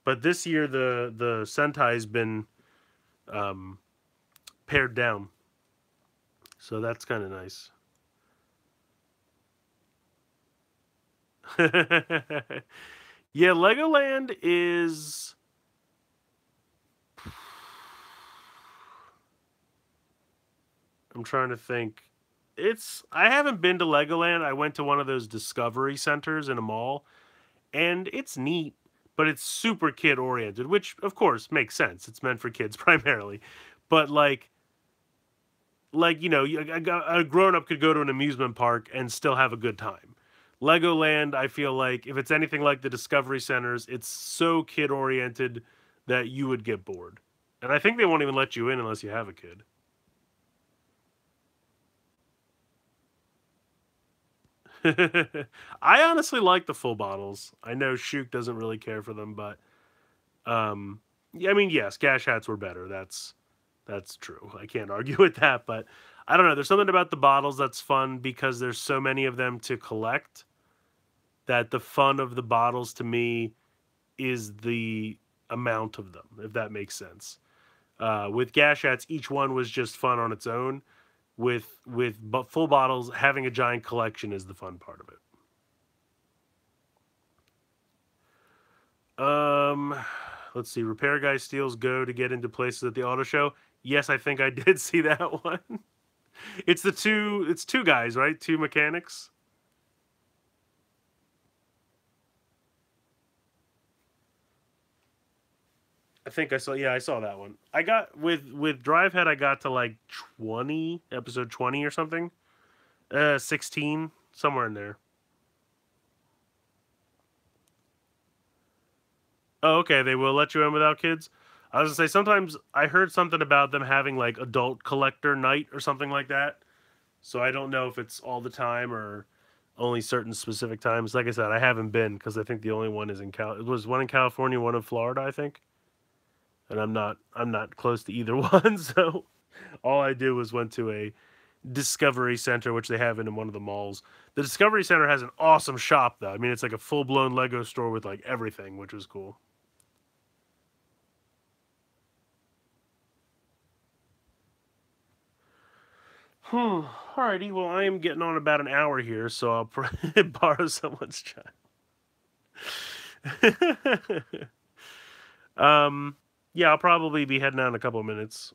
Speaker 1: But this year the the Sentai's been um, pared down, so that's kind of nice. yeah, Legoland is. I'm trying to think. It's I haven't been to Legoland. I went to one of those discovery centers in a mall, and it's neat but it's super kid oriented, which of course makes sense. It's meant for kids primarily, but like, like you know, a, grown up could go to an amusement park and still have a good time. Legoland, I feel like if it's anything like the Discovery Centers, it's so kid oriented that you would get bored. And I think they won't even let you in unless you have a kid. I honestly like the full bottles. I know Shook doesn't really care for them, but um, I mean, yes, Gashats were better. That's that's true. I can't argue with that, but I don't know. There's something about the bottles that's fun because there's so many of them to collect. That the fun of the bottles to me is the amount of them, if that makes sense. Uh, with Gashats, each one was just fun on its own with with full bottles having a giant collection is the fun part of it um let's see repair guy steals go to get into places at the auto show yes i think i did see that one it's the two it's two guys right two mechanics I think I saw. Yeah, I saw that one. I got with with Drivehead. I got to like twenty, episode twenty or something. Uh, sixteen, somewhere in there. Oh, okay. They will let you in without kids. I was gonna say sometimes I heard something about them having like adult collector night or something like that. So I don't know if it's all the time or only certain specific times. Like I said, I haven't been because I think the only one is in Cal. It was one in California, one in Florida, I think. And I'm not I'm not close to either one, so all I did was went to a Discovery Center, which they have in one of the malls. The Discovery Center has an awesome shop, though. I mean, it's like a full blown Lego store with like everything, which was cool. Hmm. Alrighty. Well, I am getting on about an hour here, so I'll borrow someone's chat. um. Yeah, I'll probably be heading out in a couple of minutes.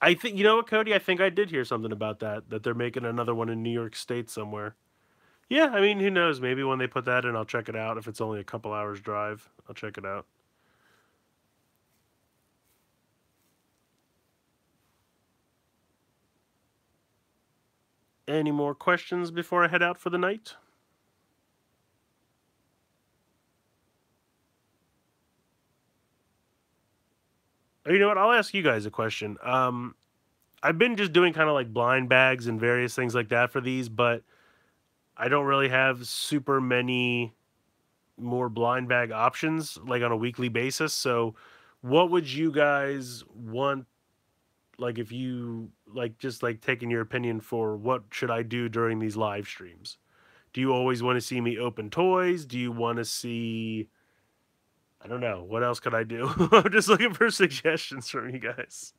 Speaker 1: I think you know what, Cody. I think I did hear something about that. That they're making another one in New York State somewhere. Yeah, I mean, who knows? Maybe when they put that in, I'll check it out. If it's only a couple hours drive, I'll check it out. Any more questions before I head out for the night? Oh, you know what? I'll ask you guys a question. Um, I've been just doing kind of like blind bags and various things like that for these, but I don't really have super many more blind bag options like on a weekly basis. So, what would you guys want like if you like just like taking your opinion for what should I do during these live streams? Do you always want to see me open toys? Do you want to see I don't know. What else could I do? I'm just looking for suggestions from you guys.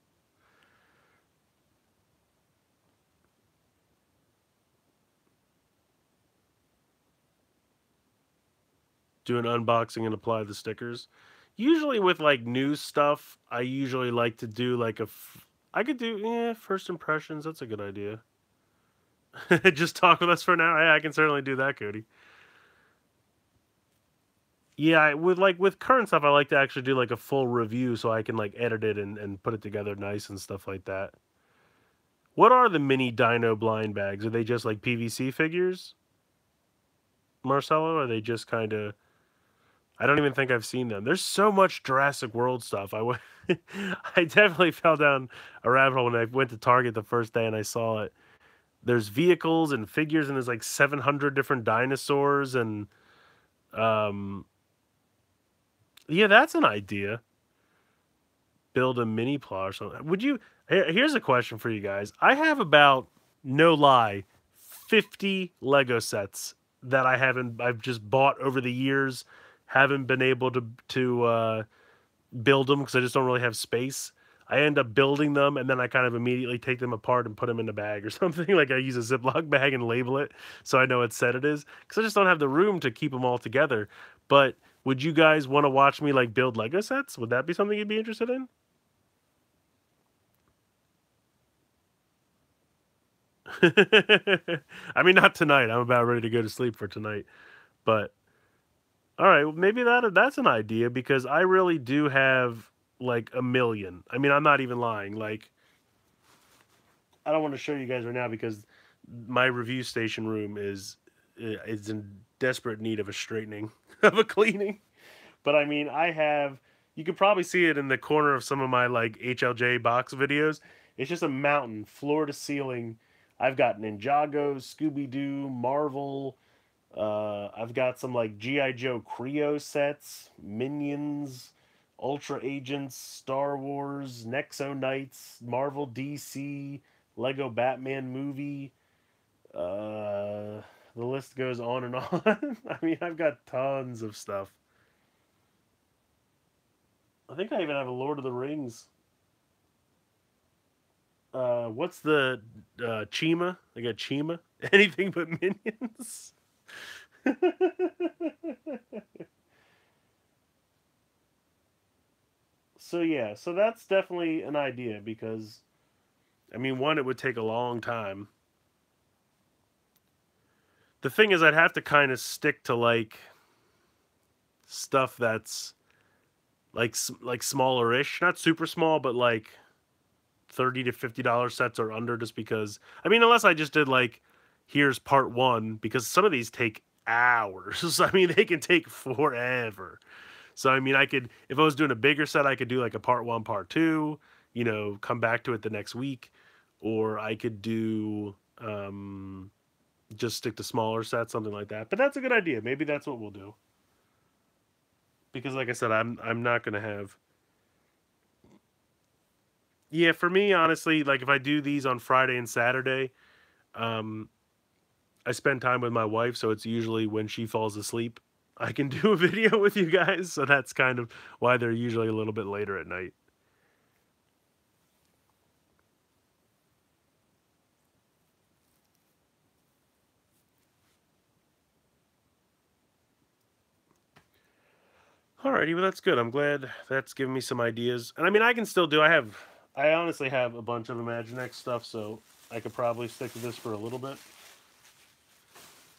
Speaker 1: Do an unboxing and apply the stickers. Usually with like new stuff, I usually like to do like a. I could do yeah first impressions. That's a good idea. just talk with us for hour. Yeah, I can certainly do that, Cody. Yeah, with like with current stuff, I like to actually do like a full review so I can like edit it and, and put it together nice and stuff like that. What are the mini dino blind bags? Are they just like PVC figures? Marcelo? Are they just kind of I don't even think I've seen them. There's so much Jurassic World stuff. I went I definitely fell down a rabbit hole when I went to Target the first day and I saw it. There's vehicles and figures and there's like 700 different dinosaurs and um yeah, that's an idea. Build a mini plot or something. Would you? Here's a question for you guys. I have about no lie, fifty Lego sets that I haven't. I've just bought over the years. Haven't been able to to uh, build them because I just don't really have space. I end up building them and then I kind of immediately take them apart and put them in a bag or something. Like I use a Ziploc bag and label it so I know what set it is because I just don't have the room to keep them all together. But would you guys want to watch me like build Lego sets? Would that be something you'd be interested in? I mean, not tonight. I'm about ready to go to sleep for tonight. But all right, well, maybe that that's an idea because I really do have like a million. I mean, I'm not even lying. Like I don't want to show you guys right now because my review station room is eh, is in desperate need of a straightening. of a cleaning. But I mean, I have. You could probably see it in the corner of some of my like HLJ box videos. It's just a mountain, floor to ceiling. I've got Ninjago, Scooby Doo, Marvel. Uh, I've got some like GI Joe Kre-O sets, Minions, Ultra Agents, Star Wars, Nexo Knights, Marvel DC, Lego Batman movie. Uh, the list goes on and on. I mean, I've got tons of stuff. I think I even have a Lord of the Rings. Uh, what's the uh, Chima? I got Chima. Anything but minions. so yeah, so that's definitely an idea because, I mean, one, it would take a long time the thing is, I'd have to kind of stick to like stuff that's like like smaller-ish, not super small, but like thirty to fifty dollar sets or under, just because. I mean, unless I just did like, here's part one, because some of these take hours. I mean, they can take forever. So I mean, I could if I was doing a bigger set, I could do like a part one, part two. You know, come back to it the next week, or I could do um, just stick to smaller sets, something like that. But that's a good idea. Maybe that's what we'll do. Because, like I said, I'm I'm not gonna have. Yeah, for me, honestly, like if I do these on Friday and Saturday, um, I spend time with my wife, so it's usually when she falls asleep. I can do a video with you guys, so that's kind of why they're usually a little bit later at night. Alrighty, well that's good. I'm glad that's given me some ideas. And I mean, I can still do. I have, I honestly have a bunch of Imaginext stuff, so I could probably stick to this for a little bit.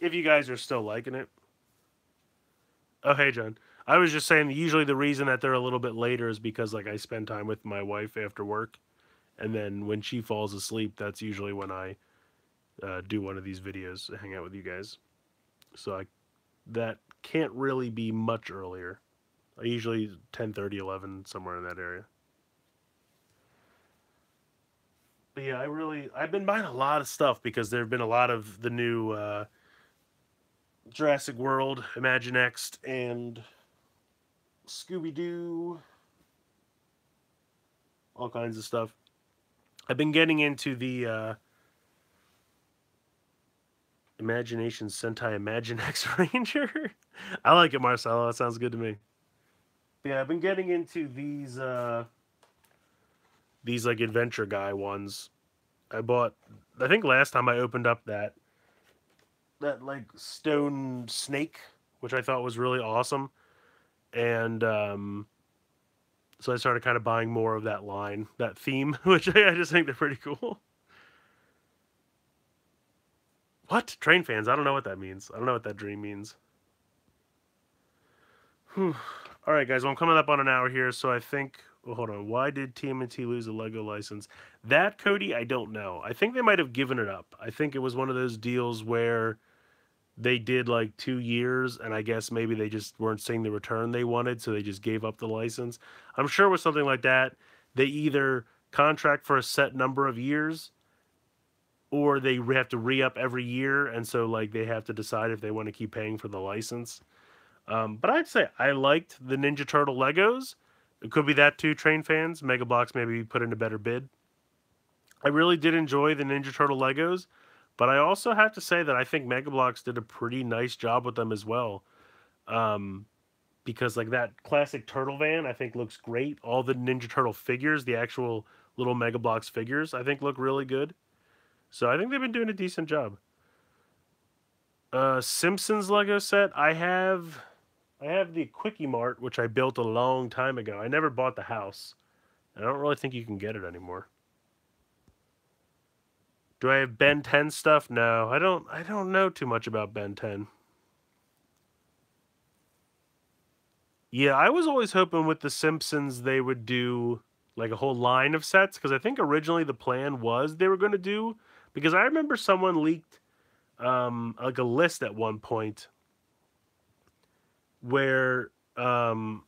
Speaker 1: If you guys are still liking it. Oh, hey, John. I was just saying, usually the reason that they're a little bit later is because, like, I spend time with my wife after work. And then when she falls asleep, that's usually when I uh, do one of these videos, hang out with you guys. So I, that can't really be much earlier. I usually 10, 30, 11, somewhere in that area. But yeah, I really, I've been buying a lot of stuff because there have been a lot of the new uh, Jurassic World, Imaginext, and Scooby Doo, all kinds of stuff. I've been getting into the uh, Imagination Sentai Imaginext Ranger. I like it, Marcelo. That sounds good to me. Yeah, I've been getting into these uh these like adventure guy ones. I bought I think last time I opened up that that like stone snake, which I thought was really awesome. And um so I started kind of buying more of that line, that theme, which I, just think they're pretty cool. What? Train fans? I don't know what that means. I don't know what that dream means. Whew. All right, guys. Well, I'm coming up on an hour here, so I think. Well, hold on. Why did TMNT lose a Lego license? That Cody, I don't know. I think they might have given it up. I think it was one of those deals where they did like two years, and I guess maybe they just weren't seeing the return they wanted, so they just gave up the license. I'm sure with something like that, they either contract for a set number of years or they have to re up every year, and so like they have to decide if they want to keep paying for the license. Um, but I'd say I liked the Ninja Turtle Legos. It could be that too, train fans. Mega Bloks maybe put in a better bid. I really did enjoy the Ninja Turtle Legos, but I also have to say that I think Mega Bloks did a pretty nice job with them as well. Um, because like that classic turtle van, I think looks great. All the Ninja Turtle figures, the actual little Mega Bloks figures, I think look really good. So I think they've been doing a decent job. Uh, Simpsons Lego set, I have I have the Kwik-E-Mart, which I built a long time ago. I never bought the house. I don't really think you can get it anymore. Do I have Ben 10 stuff? No, I don't I don't know too much about Ben 10. Yeah, I was always hoping with the Simpsons they would do like a whole line of sets because I think originally the plan was they were going to do because I remember someone leaked um like a list at one point where um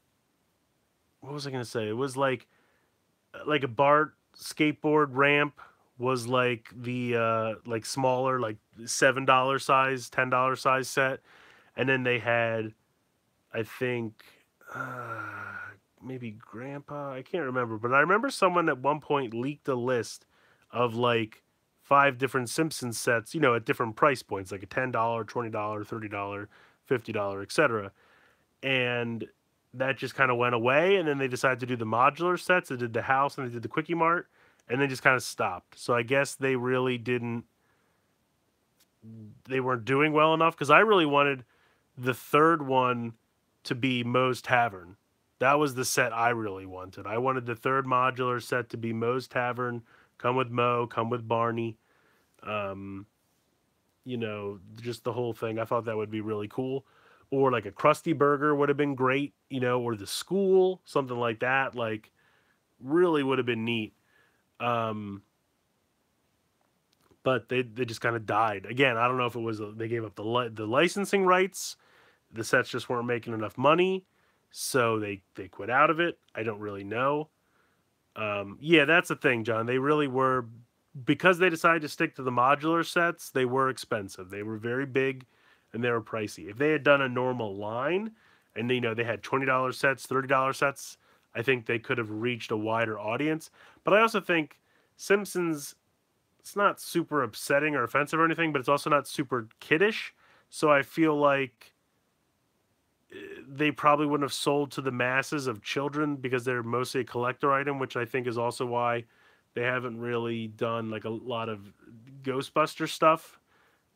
Speaker 1: what was I gonna say? It was like like a Bart skateboard ramp was like the uh like smaller like seven dollar size ten dollar size set and then they had i think uh maybe grandpa i can't remember but i remember someone at one point leaked a list of like five different simpsons sets you know at different price points like a $10 $20 $30 $50 etc and that just kind of went away. And then they decided to do the modular sets. They did the house and they did the Kwik-E-Mart, and then just kind of stopped. So I guess they really didn't. They weren't doing well enough because I really wanted the third one to be Moe's Tavern. That was the set I really wanted. I wanted the third modular set to be Moe's Tavern, come with Moe, come with Barney. Um, you know, just the whole thing. I thought that would be really cool. or like a Krusty Burger would have been great, you know, or the school, something like that. Like, really would have been neat. Um, but they they just kind of died. Again, I don't know if it was they gave up the li- the licensing rights, the sets just weren't making enough money, so they they quit out of it. I don't really know. Um, yeah, that's the thing, John. They really were because they decided to stick to the modular sets. They were expensive. They were very big, and they were pricey. If they had done a normal line, and you know they had twenty dollars sets, thirty dollars sets, I think they could have reached a wider audience. But I also think Simpsons it's not super upsetting or offensive or anything, but it's also not super kiddish. So I feel like eh, they probably wouldn't have sold to the masses of children because they're mostly a collector item, which I think is also why they haven't really done like a lot of Ghostbuster stuff.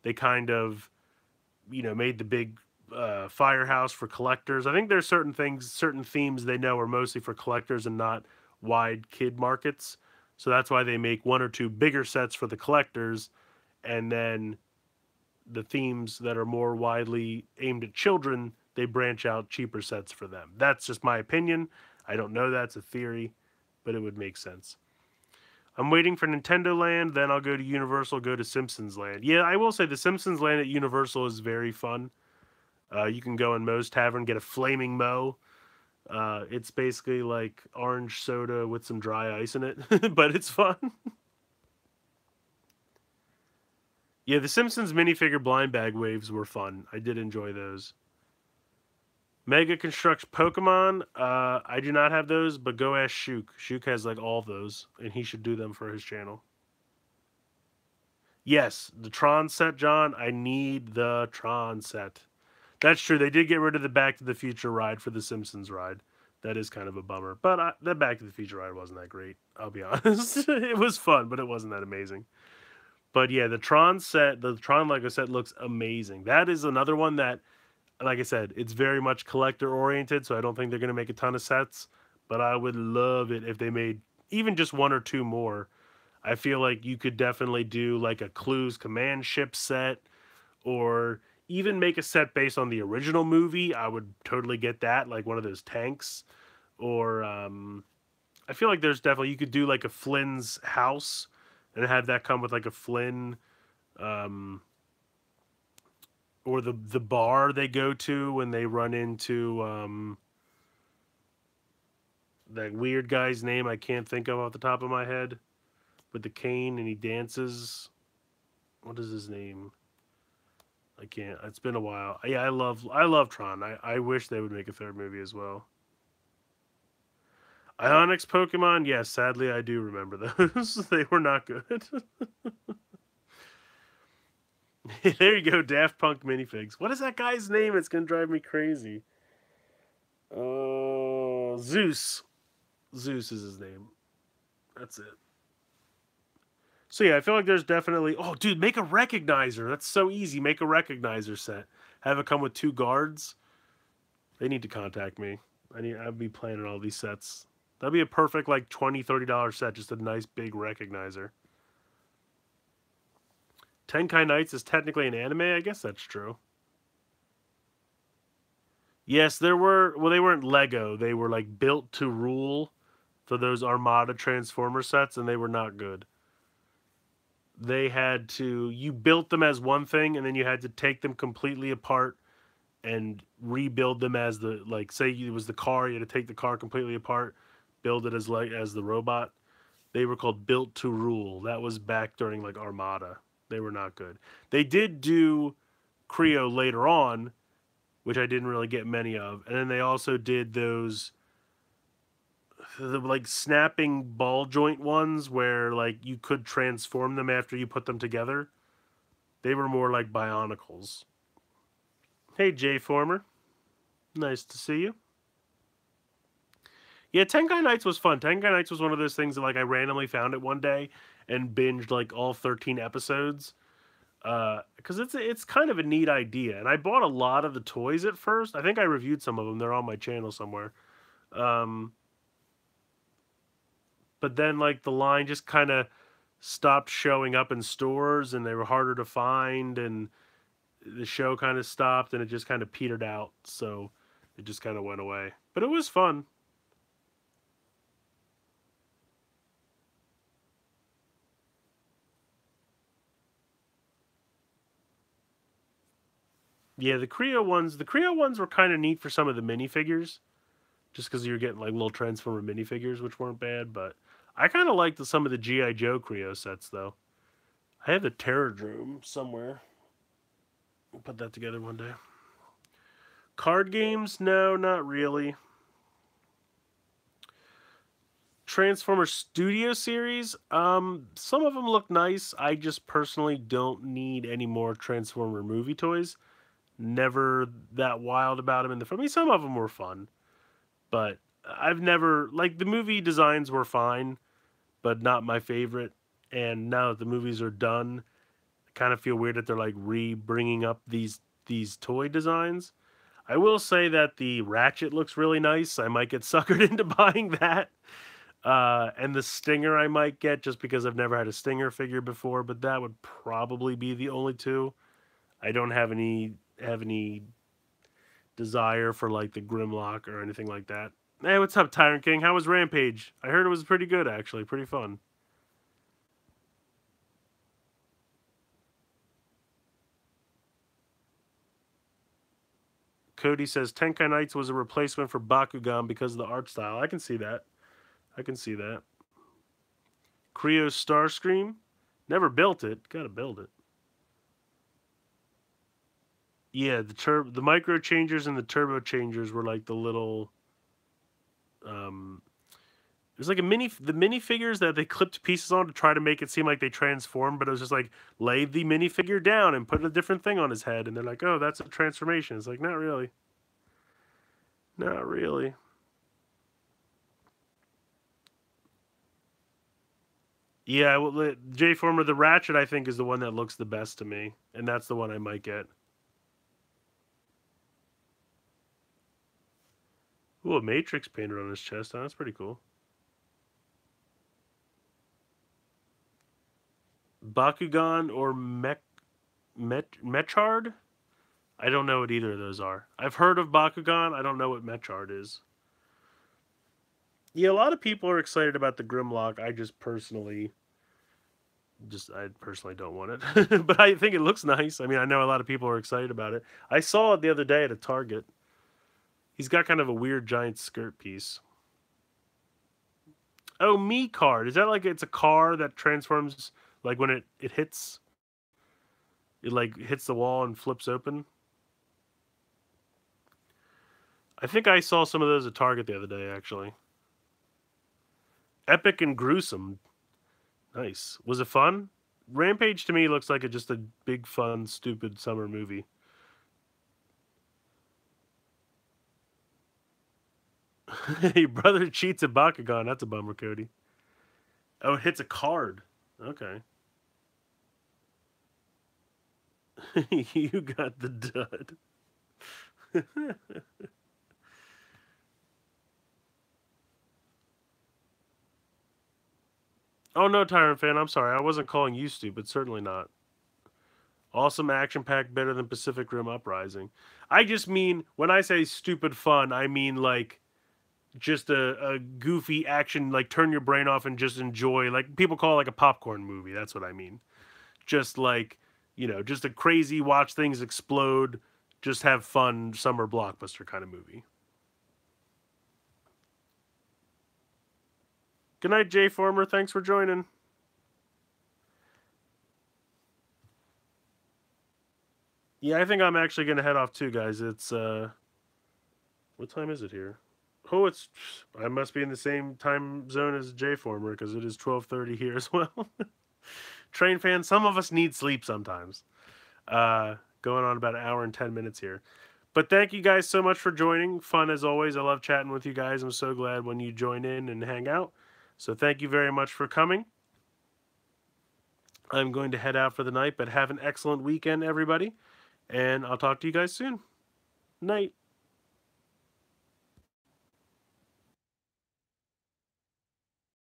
Speaker 1: They kind of, you know, made the big uh, firehouse for collectors. I think there's certain things, certain themes they know are mostly for collectors and not wide kid markets. So that's why they make one or two bigger sets for the collectors, and then the themes that are more widely aimed at children, they branch out cheaper sets for them. That's just my opinion. I don't know that's a theory, but it would make sense. I'm waiting for Nintendo Land, then I'll go to Universal, go to Simpsons Land. Yeah, I will say the Simpsons Land at Universal is very fun. Uh, you can go in Moe's Tavern, get a flaming Moe. Uh, it's basically like orange soda with some dry ice in it, but it's fun. yeah, the Simpsons minifigure blind bag waves were fun. I did enjoy those. Mega Construx Pokemon. Uh, I do not have those, but go ask Shook. Shook has like all those, and he should do them for his channel. Yes, the Tron set, John. I need the Tron set. That's true. They did get rid of the Back to the Future ride for the Simpsons ride. That is kind of a bummer. But I, the Back to the Future ride wasn't that great. I'll be honest. it was fun, but it wasn't that amazing. But yeah, the Tron set, the Tron Lego set looks amazing. That is another one that, like I said, it's very much collector oriented. So I don't think they're going to make a ton of sets. But I would love it if they made even just one or two more. I feel like you could definitely do like a Clu's command ship set or even make a set based on the original movie, I would totally get that, like one of those tanks. Or um, I feel like there's definitely you could do like a Flynn's house and have that come with like a Flynn um, or the the bar they go to when they run into um, that weird guy's name I can't think of off the top of my head with the cane and he dances. What is his name? I can't. It's been a while. Yeah, I love I love Tron. I, I wish they would make a third movie as well. Ionix Pokemon, yes, sadly I do remember those. they were not good. there you go, Daft Punk minifigs. What is that guy's name? It's gonna drive me crazy. Uh, Zuse. Zuse is his name. That's it. So yeah, I feel like there's definitely. Oh, dude, make a recognizer. That's so easy. Make a recognizer set. Have it come with two guards. They need to contact me. I need. I'd be planning all these sets. That'd be a perfect like 20 $30 set. Just a nice big recognizer. Tenkai Knights is technically an anime. I guess that's true. Yes, there were. Well, they weren't Lego. They were like built to rule for those Armada Transformer sets, and they were not good they had to you built them as one thing and then you had to take them completely apart and rebuild them as the like say it was the car you had to take the car completely apart build it as like as the robot. They were called built to rule. That was back during like armada. They were not good. They did do Kre-O later on which i didn't really get many of and then they also did those the like snapping ball joint ones where like you could transform them after you put them together. They were more like bionicles. Hey, Jay Former. Nice to see you. Yeah, Tenkai Knights was fun. Tenkai Knights was one of those things that like I randomly found it one day and binged like all 13 episodes. Uh, because it's it's kind of a neat idea, and I bought a lot of the toys at first. I think I reviewed some of them. They're on my channel somewhere. Um, but then like the line just kind of stopped showing up in stores and they were harder to find and the show kind of stopped and it just kind of petered out. So it just kind of went away. But it was fun. Yeah, the Kre-O ones, the Kre-O ones were kind of neat for some of the minifigures, just because you're getting like little Transformer minifigures, which weren't bad. But I kind of like the, some of the GI Joe Kre-O sets though. I have the Terrordrome somewhere. We'll put that together one day. Card games? No, not really. Transformer Studio Series. Um, some of them look nice. I just personally don't need any more Transformer movie toys never that wild about them in the I mean some of them were fun, but I've never like the movie designs were fine, but not my favorite. And now that the movies are done, I kind of feel weird that they're like re-bringing up these these toy designs. I will say that the Ratchet looks really nice. I might get suckered into buying that. Uh, and the Stinger I might get just because I've never had a Stinger figure before, but that would probably be the only two. I don't have any have any desire for like the Grimlock or anything like that. Hey, what's up, Tyrant King? How was Rampage? I heard it was pretty good, actually. Pretty fun. Cody says Tenkai Knights was a replacement for Bakugan because of the art style. I can see that. I can see that. Kre-O Starscream. Never built it. Gotta build it. Yeah, the turbo, the micro changers and the turbo changers were like the little. Um, it was like a mini, the mini figures that they clipped pieces on to try to make it seem like they transformed, but it was just like lay the minifigure down and put a different thing on his head, and they're like, oh, that's a transformation. It's like not really. Not really. Yeah, well, J Former, the Ratchet, I think, is the one that looks the best to me, and that's the one I might get. Ooh, a Matrix painted on his chest. Huh? That's pretty cool. Bakugan or Mech, Met, Mecard? I don't know what either of those are. I've heard of Bakugan. I don't know what Mecard is. Yeah, a lot of people are excited about the Grimlock. I just personally, just I personally don't want it, but I think it looks nice. I mean, I know a lot of people are excited about it. I saw it the other day at a Target. He's got kind of a weird giant skirt piece. Oh, me card. Is that like it's a car that transforms like when it it hits it like hits the wall and flips open? I think I saw some of those at Target the other day actually. Epic and gruesome. Nice. Was it fun? Rampage to me looks like a, just a big fun stupid summer movie. Your brother cheats at Bakugan. That's a bummer, Cody. Oh, it hits a card. Okay. you got the dud. oh no, Tyrant fan. I'm sorry. I wasn't calling you stupid. Certainly not. Awesome action pack, better than Pacific Rim Uprising. I just mean when I say stupid fun, I mean like just a, a goofy action, like turn your brain off and just enjoy. Like people call it like a popcorn movie. That's what I mean. Just like you know, just a crazy watch things explode, just have fun summer blockbuster kind of movie. Good night, Jay Former. Thanks for joining. Yeah, I think I'm actually gonna head off too, guys. It's uh, what time is it here? Oh, it's I must be in the same time zone as J Former because it is twelve thirty here as well. Train fans, some of us need sleep sometimes. Uh, going on about an hour and ten minutes here. But thank you guys so much for joining. Fun as always. I love chatting with you guys. I'm so glad when you join in and hang out. So thank you very much for coming. I'm going to head out for the night, but have an excellent weekend, everybody. And I'll talk to you guys soon. Night.